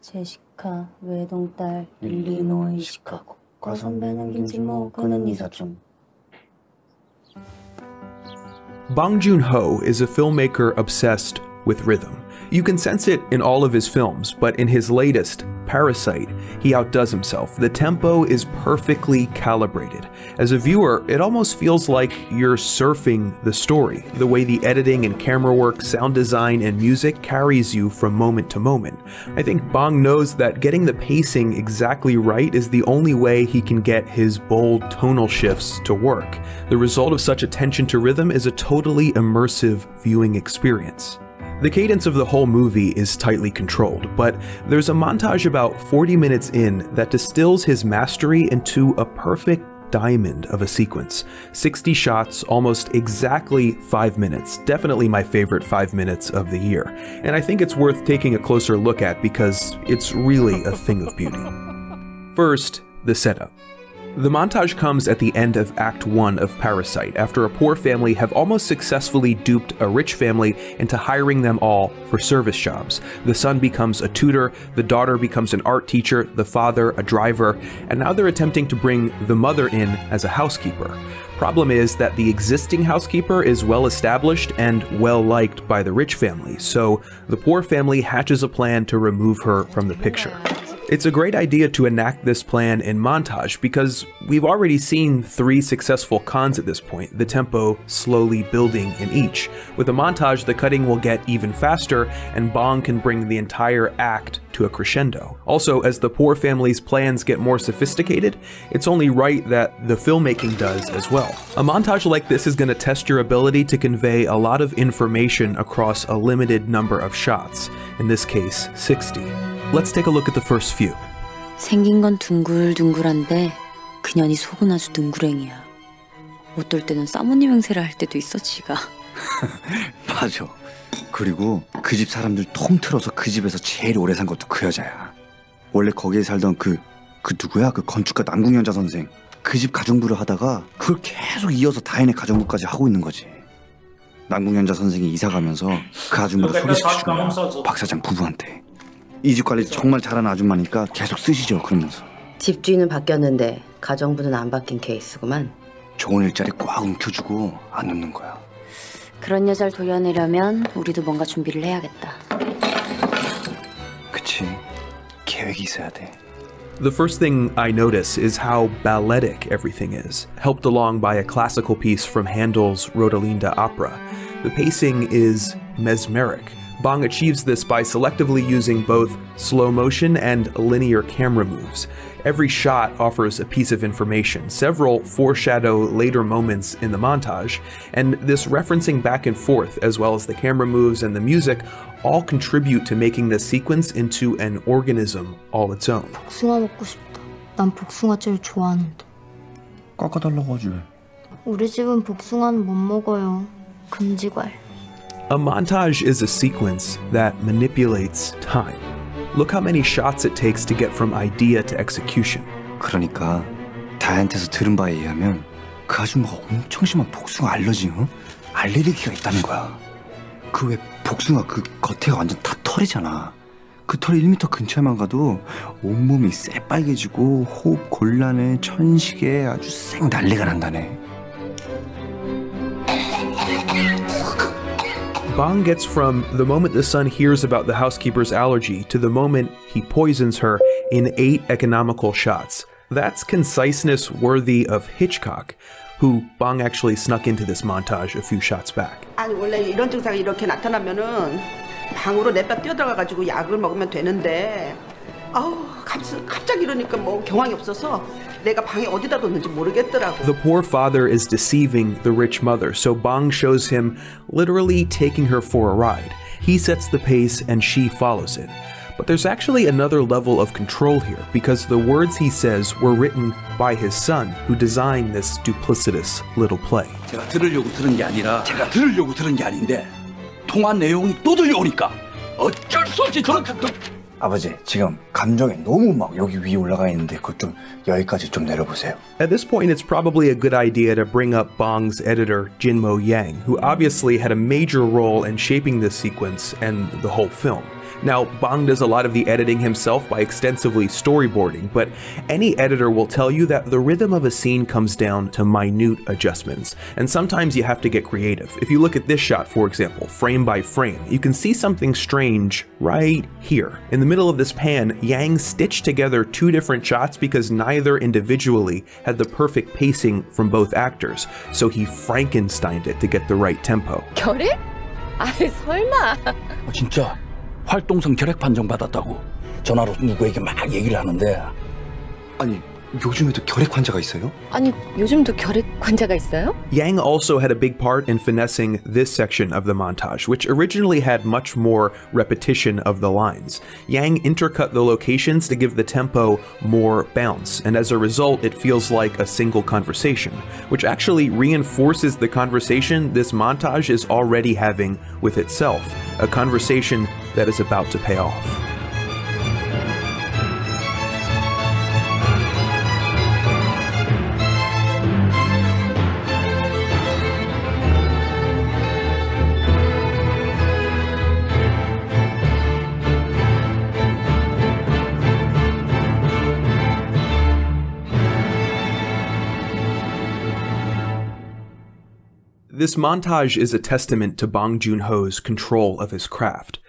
제시카 외동딸 일리노이 시카고 과선배는 김진모 그는 이사촌 Bong Joon Ho is a filmmaker obsessed with rhythm. You can sense it in all of his films, but in his latest, Parasite, he outdoes himself. The tempo is perfectly calibrated. As a viewer, it almost feels like you're surfing the story. The way the editing and camera work, sound design, and music carries you from moment to moment. I think Bong knows that getting the pacing exactly right is the only way he can get his bold tonal shifts to work. The result of such attention to rhythm is a totally immersive viewing experience. The cadence of the whole movie is tightly controlled, but there's a montage about 40 minutes in that distills his mastery into a perfect diamond of a sequence. 60 shots, almost exactly 5 minutes. Definitely my favorite 5 minutes of the year. And I think it's worth taking a closer look at because it's really a thing of beauty. First, the setup. The montage comes at the end of Act 1 of Parasite, after a poor family have almost successfully duped a rich family into hiring them all for service jobs. The son becomes a tutor, the daughter becomes an art teacher, the father a driver, and now they're attempting to bring the mother in as a housekeeper. Problem is that the existing housekeeper is well established and well liked by the rich family, so the poor family hatches a plan to remove her from the picture. It's a great idea to enact this plan in montage because we've already seen three successful cons at this point, the tempo slowly building in each. With a montage, the cutting will get even faster, and Bong can bring the entire act to a crescendo. Also, as the poor family's plans get more sophisticated, it's only right that the filmmaking does as well. A montage like this is going to test your ability to convey a lot of information across a limited number of shots, in this case, 60. Let's take a look at the first few. 생긴 건 둥글둥글한데 그년이 속은 아주 능구랭이야. 어떨 때는 사모님 행세를 할 때도 있어 지가. (laughs) 맞아. 그리고 그 집 사람들 통틀어서 그 집에서 제일 오래 산 것도 그 여자야. 원래 거기에 살던 그, 그 누구야? 그 건축가 남궁연자 선생. 그 집 가정부를 하다가 그걸 계속 이어서 다인의 가정부까지 하고 있는 거지. 남궁연자 선생이 이사 가면서 그 아줌마를 소개시켜준 거야. 박 사장 부부한테. 이 집 관리 정말 잘하는 아줌마니까 계속 쓰시죠. 그러면서. 집주인은 바뀌었는데 가정부는 안 바뀐 케이스구만. 좋은 일자리 꽉 움켜주고 안 놓는 거야. 그런 여자를 우리도 뭔가 준비를 해야겠다. 그치. 계획이 있어야 돼. The first thing I notice is how balletic everything is, helped along by a classical piece from Handel's Rodelinda opera. The pacing is mesmeric, Bong achieves this by selectively using both slow motion and linear camera moves. Every shot offers a piece of information, several foreshadow later moments in the montage, and this referencing back and forth, as well as the camera moves and the music, all contribute to making this sequence into an organism all its own. 복숭아 먹고 싶다. 난 복숭아 제일 좋아하는데. 깎아달라고 하지. 우리 집은 복숭아는 못 먹어요. 금지과일. A montage is a sequence that manipulates time. Look how many shots it takes to get from idea to execution. 그러니까 다이한테서 들은 바에 의하면 그 아줌마가 엄청 심한 복숭아 알러지, 어? 알레르기가 있다는 거야. 그 왜 복숭아 그 겉에가 완전 다 털이잖아. 그 털이 1m 근처에만 가도 온몸이 새빨개지고 호흡 곤란해 천식에 아주 쌩 난리가 난다네. Bong gets from the moment the son hears about the housekeeper's allergy to the moment he poisons her in eight economical shots. That's conciseness worthy of Hitchcock, who Bong actually snuck into this montage a few shots back. 아니 원래 이런 증상이 이렇게 나타나면은 방으로 냅다 뛰어들어가 가지고 약을 먹으면 되는데 아우 갑, 갑자기 이러니까 뭐 경황이 없어서 내가 방에 어디다 뒀는지 모르겠더라고. The poor father is deceiving the rich mother, so Bong shows him literally taking her for a ride. He sets the pace and she follows it. But there's actually another level of control here, because the words he says were written by his son, who designed this duplicitous little play. 제가 들으려고 들은 게 아니라 제가 들으려고 들은 게 아닌데 통화 내용이 또 들려오니까 어쩔 수 없이 저렇게 아버지, 지금 감정이 너무 막 여기 위에 올라가 있는데 그것 좀 여기까지 좀 내려보세요. At this point, it's probably a good idea to bring up Bong's editor, Jinmo Yang, who obviously had a major role in shaping this sequence and the whole film. Now, Bong does a lot of the editing himself by extensively storyboarding, but any editor will tell you that the rhythm of a scene comes down to minute adjustments, and sometimes you have to get creative. If you look at this shot, for example, frame by frame, you can see something strange right here. In the middle of this pan, Yang stitched together two different shots because neither individually had the perfect pacing from both actors, so he Frankensteined it to get the right tempo. 결핵? 아이 설마. 어, 진짜 활동성 결핵 판정 받았다고 전화로 누구에게 막 얘기를 하는데 아니 요즘에도 결핵 환자가 있어요? 아니 요즘도 결핵 환자가 있어요? Yang also had a big part in finessing this section of the montage, which originally had much more repetition of the lines. Yang intercut the locations to give the tempo more bounce, and as a result, it feels like a single conversation, which actually reinforces the conversation this montage is already having with itself, a conversation that is about to pay off. This montage is a testament to Bong Joon Ho's control of his craft.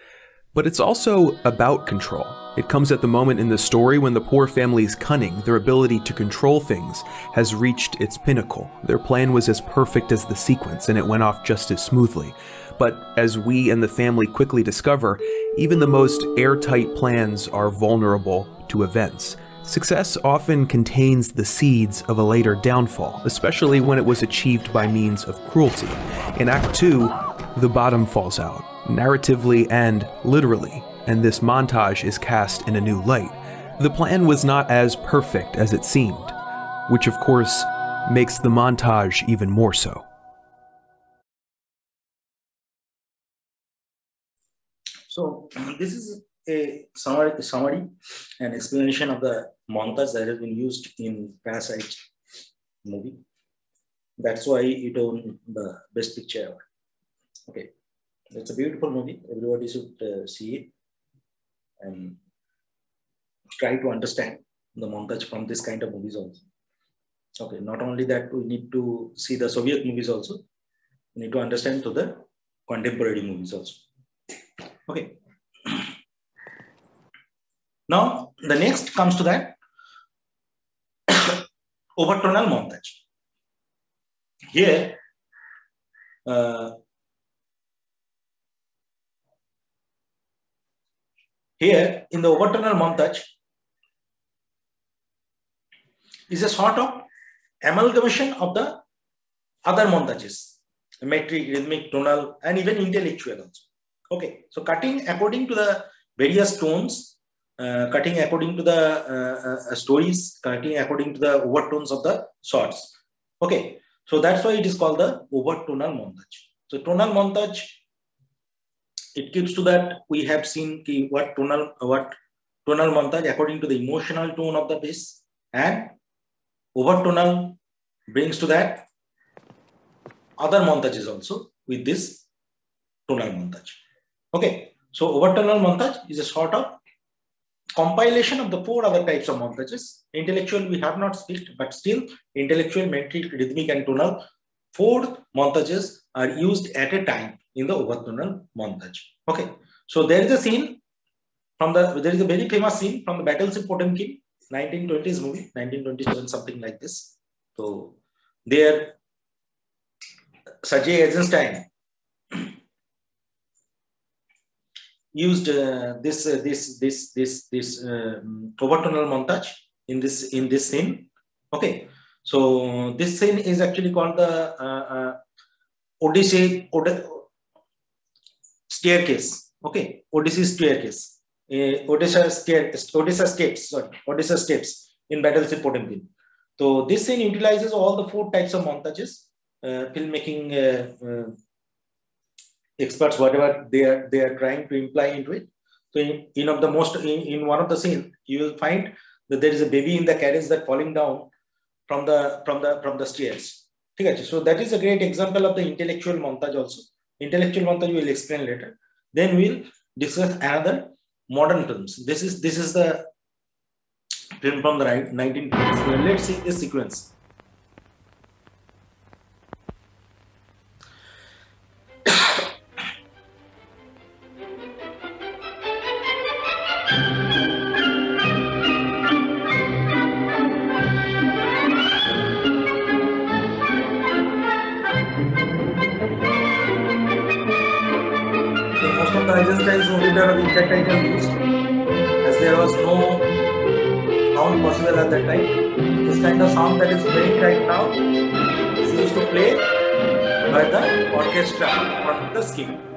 But it's also about control. It comes at the moment in the story when the poor family's cunning, their ability to control things, has reached its pinnacle. Their plan was as perfect as the sequence, and it went off just as smoothly. But as we and the family quickly discover, even the most airtight plans are vulnerable to events. Success often contains the seeds of a later downfall, especially when it was achieved by means of cruelty. In Act 2, the bottom falls out, narratively and literally, and this montage is cast in a new light. The plan was not as perfect as it seemed, which of course makes the montage even more so. So this is a summary, summary and explanation of the montage that has been used in Parasite movie. That's why it won the best picture. Okay, it's a beautiful movie. Everybody should uh, see it and try to understand the montage from this kind of movies also. Okay, not only that, we need to see the Soviet movies also. We need to understand to the contemporary movies also. Okay. (clears throat) Now, the next comes to that (coughs) overtonal montage. Here, uh, here in the overtonal montage is a sort of amalgamation of the other montages, metric, rhythmic, tonal, and even intellectual also. Okay, so cutting according to the various tones, uh, cutting according to the uh, uh, stories, cutting according to the overtones of the shots. Okay, so that's why it is called the overtonal montage. So tonal montage, it keeps to that we have seen ki what tonal what tonal montage according to the emotional tone of the piece, and overtonal brings to that other montages also with this tonal montage. Okay, so overtonal montage is a sort of compilation of the four other types of montages. Intellectual we have not speak, but still intellectual, metric, rhythmic, and tonal. Four montages are used at a time in the overtonal montage. Okay, so there is a scene from the there is a very famous scene from the Battleship Potemkin, 1920s movie, 1927, something like this. So there, Sergei Eisenstein (clears throat) used uh, this uh, this this this this um, overtonal montage in this in this scene okay so this scene is actually called the uh, uh, Odessa Od staircase. Okay. Odessa staircase. Uh, staircase odysseus steps sorry odysseus steps in battleship potemkin so this scene utilizes all the four types of montages uh, filmmaking experts whatever they are they are trying to imply into it. So in, in of the most in, in one of the scene you will find that there is a baby in the carriage that falling down from the from the from the stairs. So that is a great example of the intellectual montage also intellectual montage we will explain later. Then we'll discuss another modern terms. this is this is the film from the 1920s so let's see this sequence item used as there was no sound possible at that time. This kind of sound that is playing right now is used to play by the orchestra on the scheme.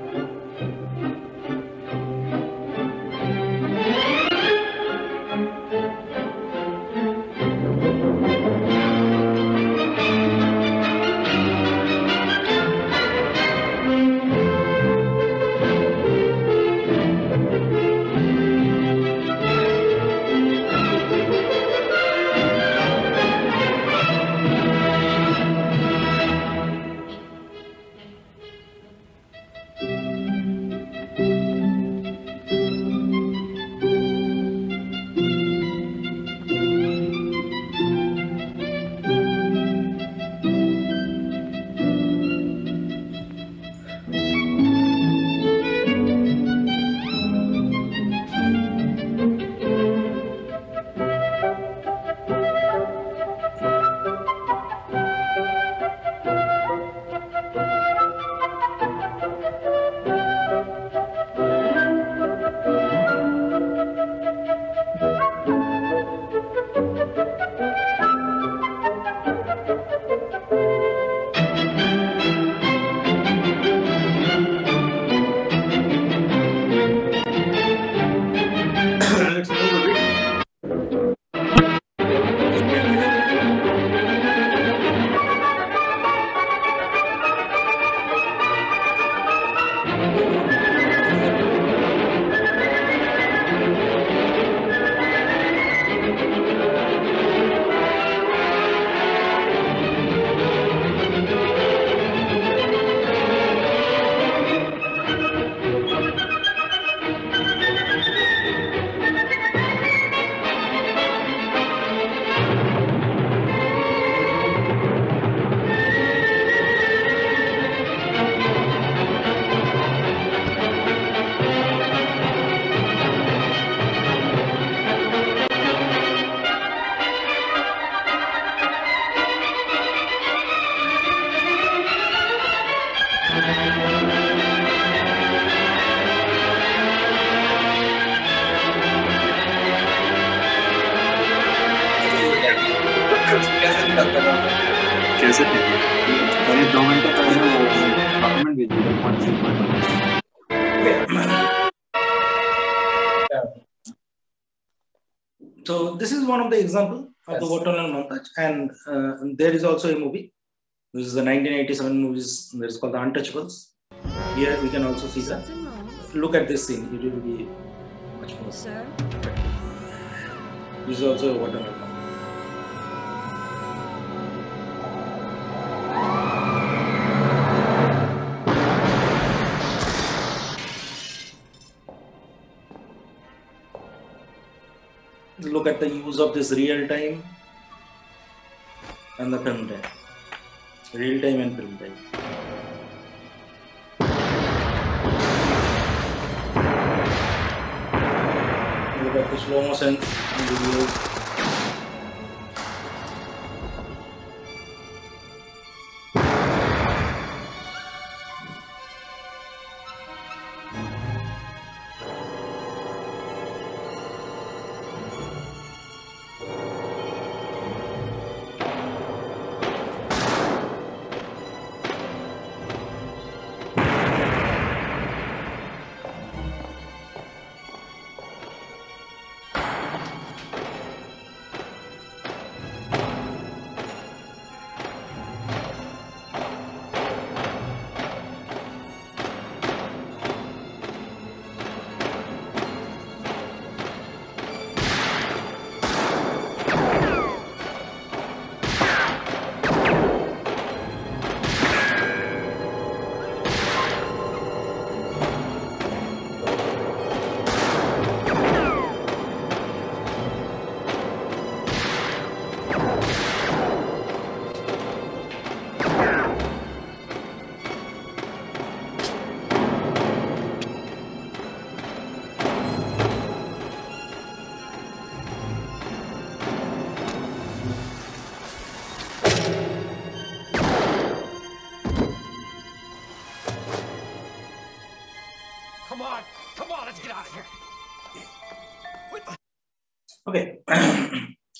This is one of the example of the watermelon montage, and uh, there is also a movie. This is the 1987 movie. That is called The Untouchables. Here we can also see that. Look at this scene. It will be much more. Sir? This is also a watermelon. Use of this real time and the film time. Real time and film time. Look at the slow motion videos.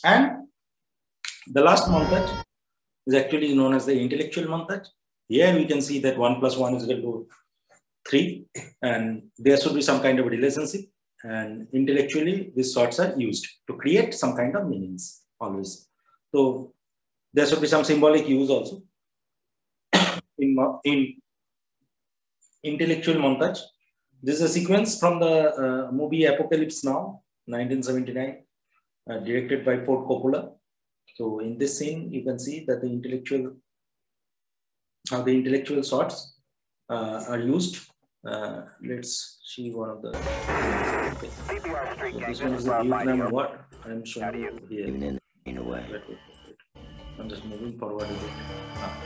And the last montage is actually known as the intellectual montage. Here we can see that 1 plus 1 is equal to 3 and there should be some kind of relationship and intellectually these sorts are used to create some kind of meanings always. So there should be some symbolic use also (coughs) in, in intellectual montage. This is a sequence from the uh, movie Apocalypse Now, 1979, uh, directed by Ford Coppola. So in this scene, you can see that the intellectual, how the intellectual sorts uh, are used. Uh, let's see one of the. Okay. So this one is the Vietnam War. I'm showing you here. in, in a way. I'm just moving forward a bit. Ah.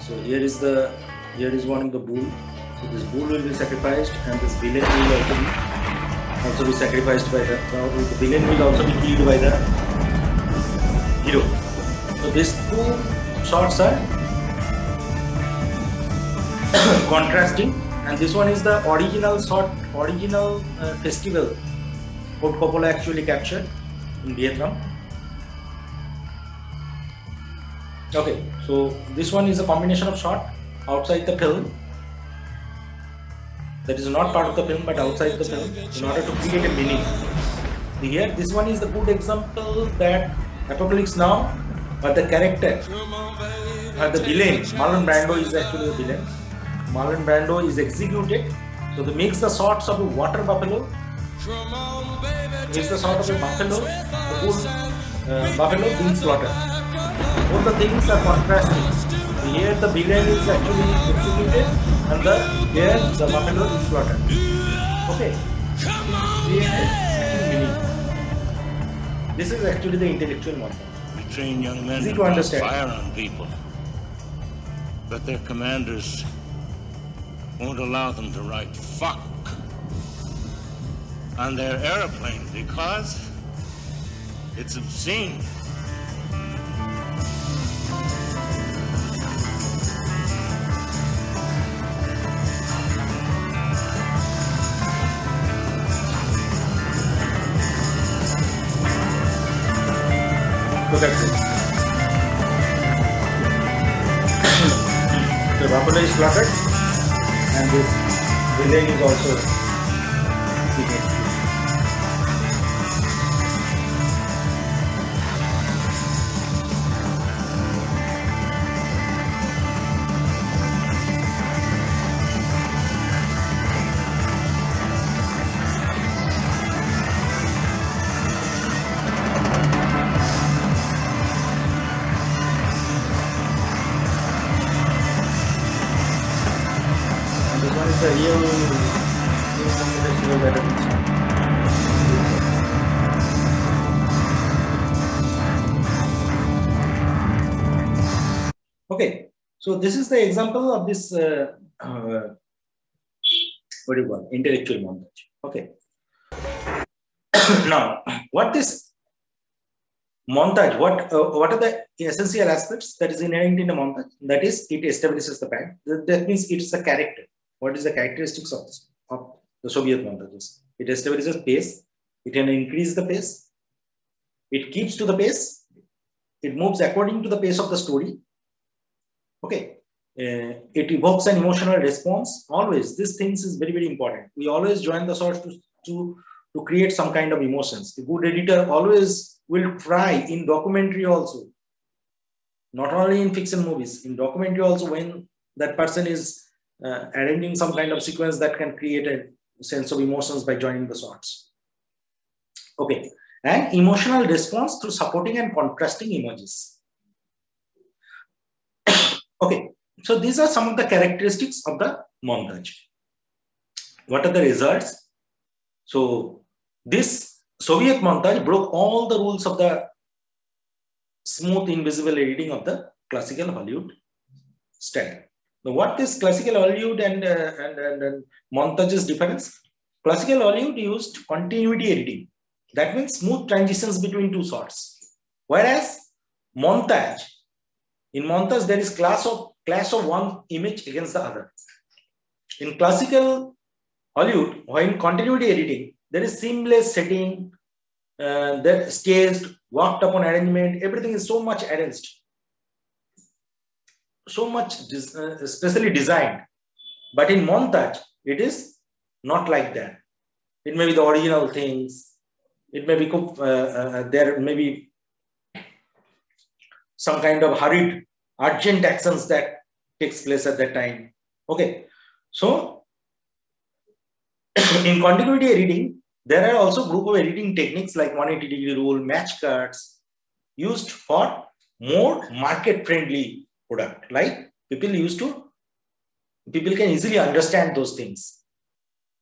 So here is the here is one of the bull. So this bull will be sacrificed, and this villain will also be also be sacrificed by the the villain will also be killed by the hero. So these two shots are (coughs) contrasting, and this one is the original shot, original uh, festival. Ford Coppola actually captured in Vietnam. Okay, so this one is a combination of shot outside the film that is not part of the film but outside the film in order to create a meaning. Here, this one is the good example that Apocalypse Now, but the character, uh, the villain, Marlon Brando is actually the villain. Marlon Brando is executed, so they makes the shots of a water buffalo, makes the shot of a buffalo, the whole uh, buffalo being slaughtered. Both the things are contrasting. Here the villain is actually executed and the here the buffalo is slaughtered. Okay. This is actually the intellectual model. We train young men to understand. fire on people, but their commanders won't allow them to write fuck on their airplane because it's obscene. Success. (clears throat) the is slaughtered and this villain is also Is the. Okay, so this is the example of this uh, uh, what do you call intellectual montage. Okay. (coughs) now, what this montage? What uh, what are the essential aspects that is inherent in a montage? That is, it establishes the fact. That, means it is a character. What is the characteristics of of the Soviet montages? It establishes pace. It can increase the pace. It keeps to the pace. It moves according to the pace of the story. Okay. Uh, it evokes an emotional response. Always, these things is very, very important. We always join the source to, to, to create some kind of emotions. A good editor always will try in documentary also, not only in fiction movies, in documentary also, when that person is uh, arranging some kind of sequence that can create a sense of emotions by joining the sorts. Okay, and emotional response through supporting and contrasting images. (coughs) okay, so these are some of the characteristics of the montage. What are the results? So this Soviet montage broke all the rules of the smooth invisible editing of the classical Hollywood style. Now, what is classical Hollywood and, uh, and, and, and montages difference? Classical Hollywood used continuity editing. That means smooth transitions between two shots. Whereas montage, in montage there is clash of clash of one image against the other. In classical Hollywood, when continuity editing, there is seamless setting, uh, there staged, worked upon arrangement, everything is so much arranged, so much des- uh, especially designed. But in montage, it is not like that. It may be the original things. It may be uh, uh, there may be some kind of hurried, urgent actions that takes place at that time. Okay, so (coughs) in continuity editing, there are also group of editing techniques like 180 degree rule, match cuts, used for more market friendly product. Like people used to, people can easily understand those things.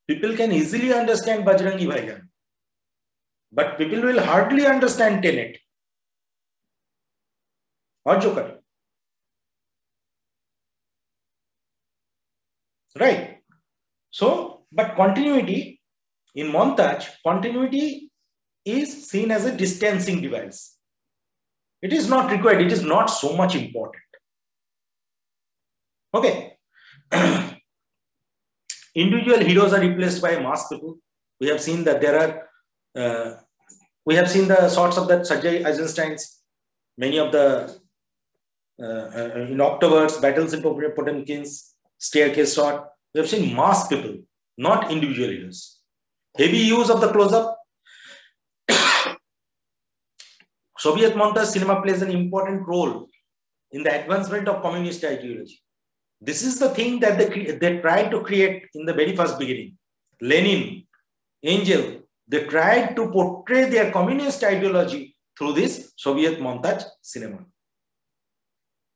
People can easily understand Bajrangi Bhaijaan, but people will hardly understand Tenet or Joker. Right. So, but continuity in montage, continuity is seen as a distancing device. It is not required. It is not so much important. Okay. (clears throat) Individual heroes are replaced by mass people. We have seen that there are, uh, we have seen the sorts of that Sergei Eisenstein's, many of the, uh, uh, in October's, Battleship Potemkin's, Staircase shot. We have seen mass people, not individual heroes. Heavy use of the close-up. (coughs) Soviet montage cinema plays an important role in the advancement of communist ideology. This is the thing that they, they tried to create in the very first beginning. Lenin, Angel, they tried to portray their communist ideology through this Soviet montage cinema.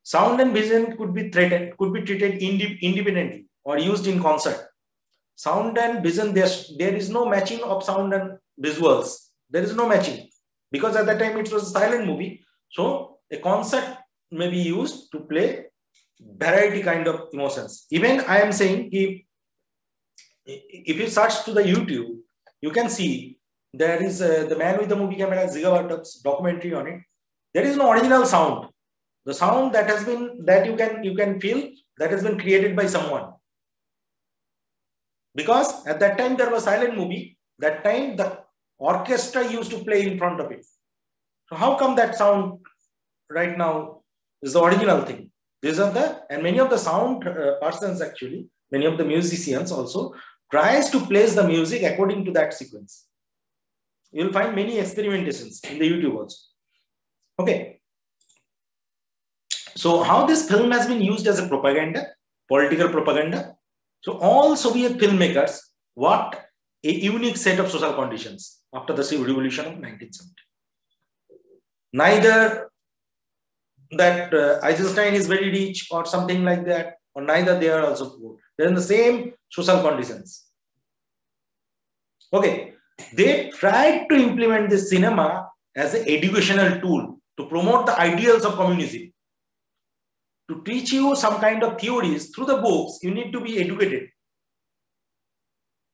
Sound and vision could be threatened, could be treated inde independently or used in concert. Sound and vision, there's, there is no matching of sound and visuals. There is no matching because at that time it was a silent movie. So a concert may be used to play variety kind of emotions. Even I am saying if, if you search to the YouTube, you can see there is uh, the man with the movie camera, Dziga documentary on it. There is no original sound. The sound that has been that you can you can feel that has been created by someone. Because at that time there was silent movie. That time the orchestra used to play in front of it. So how come that sound right now is the original thing. These are the, and many of the sound uh, persons actually, many of the musicians also tries to place the music according to that sequence. You'll find many experimentations in the YouTube also. Okay. So how this film has been used as a propaganda, political propaganda. So all Soviet filmmakers worked a unique set of social conditions after the revolution of 1970. Neither that uh, Eisenstein is very rich or something like that, or neither they are also poor. They're in the same social conditions. Okay, they tried to implement this cinema as an educational tool to promote the ideals of communism. To teach you some kind of theories through the books, you need to be educated.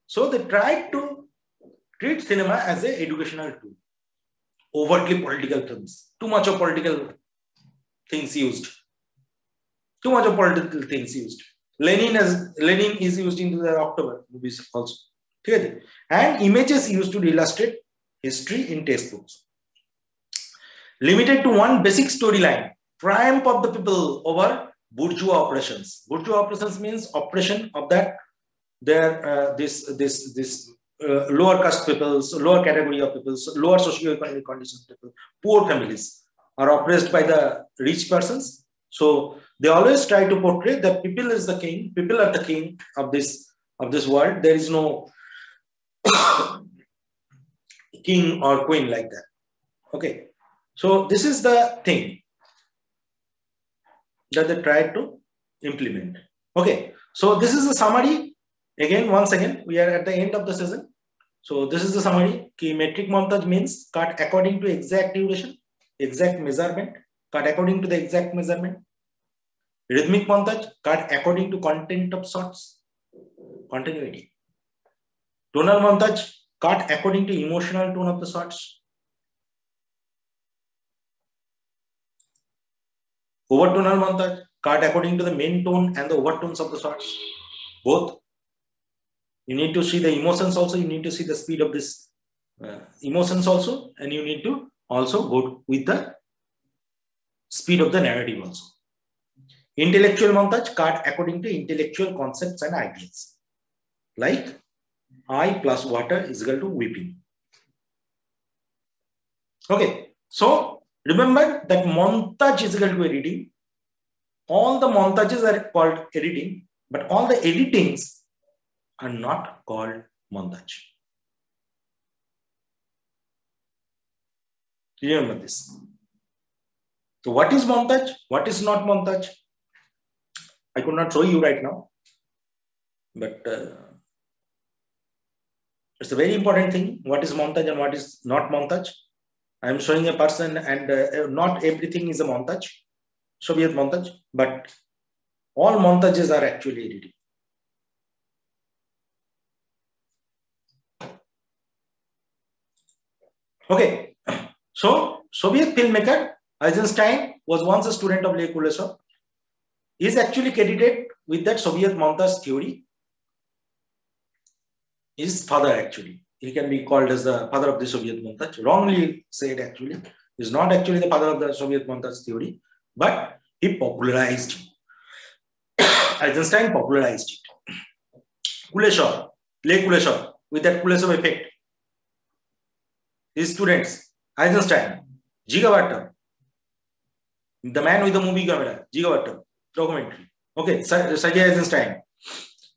So they tried to treat cinema as an educational tool. Overtly political films, too much of political things used. Too much of political things used. Lenin as Lenin is used into the October movies also. And images used to illustrate history in textbooks. Limited to one basic storyline, triumph of the people over bourgeois oppressions. Bourgeois oppressions means oppression of that their uh, this this this uh, lower caste peoples, lower category of peoples, lower socio-economic conditions people, poor families are oppressed by the rich persons. So they always try to portray that people is the king, people are the king of this of this world. There is no (coughs) king or queen like that. Okay. So this is the thing that they try to implement. Okay. So this is the summary. Again, once again, we are at the end of the session. So this is the summary. Key metric montage means cut according to exact duration, exact measurement, cut according to the exact measurement. Rhythmic montage, cut according to content of shots, continuity. Tonal montage, cut according to emotional tone of the shots. Overtonal montage, cut according to the main tone and the overtones of the shots. Both. You need to see the emotions also, you need to see the speed of this uh, emotions also, and you need to also go with the speed of the narrative also. Intellectual montage, cut according to intellectual concepts and ideas. Like eye plus water is equal to weeping. Okay, so remember that montage is equal to editing. All the montages are called editing, but all the editings are not called montage. Remember this. So what is montage? What is not montage? I could not show you right now, but uh, it's a very important thing. What is montage and what is not montage? I am showing a person and uh, not everything is a montage, Soviet montage, but all montages are actually editing. Okay, so Soviet filmmaker Eisenstein was once a student of Lev Kuleshov. He is actually credited with that Soviet montage theory. His father actually, he can be called as the father of the Soviet montage. Wrongly said actually, is not actually the father of the Soviet montage theory, but he popularized it. (coughs) Eisenstein popularized it. Kuleshov, Lev Kuleshov, with that Kuleshov effect, his students, Eisenstein, Dziga Vertov, the man with the movie camera, Dziga Vertov, documentary. Okay, Sergei Eisenstein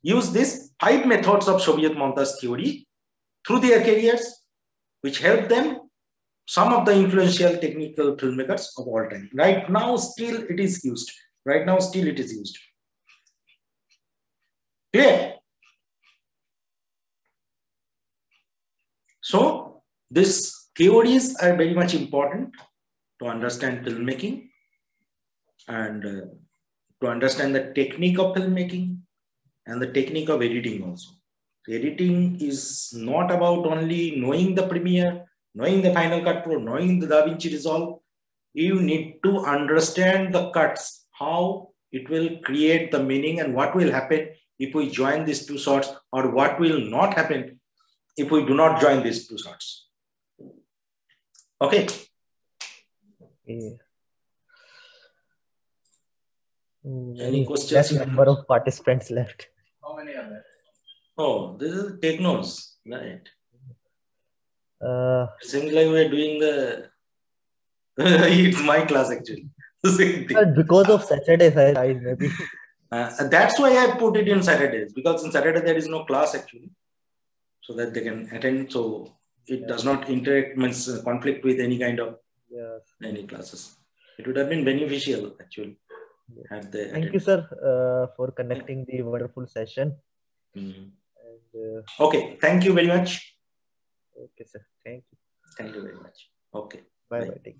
use these five methods of Soviet montage theory through their careers, which helped them some of the influential technical filmmakers of all time. Right now, still it is used. Right now, still it is used. Clear? So, these theories are very much important to understand filmmaking and uh, to understand the technique of filmmaking and the technique of editing also. Editing is not about only knowing the Premiere, knowing the Final Cut Pro, knowing the DaVinci Resolve. You need to understand the cuts, how it will create the meaning and what will happen if we join these two shots or what will not happen if we do not join these two shots. Okay. Yeah. Any less questions? number of participants left. How many are there? Oh, this is take notes, right? Uh, Seems like we're doing the. (laughs) it's my class actually. (laughs) The same thing. but because of Saturdays, I, I maybe. Uh, that's why I put it in Saturdays because in Saturday there is no class actually, so that they can attend. So it does not interact means uh, conflict with any kind of Yes. any classes. It would have been beneficial actually. They Thank you, sir, uh, for conducting the wonderful session. Mhm. And, uh, Okay, thank you very much. okay, sir. Thank you. Thank you very much. Okay. Bye bye. Care.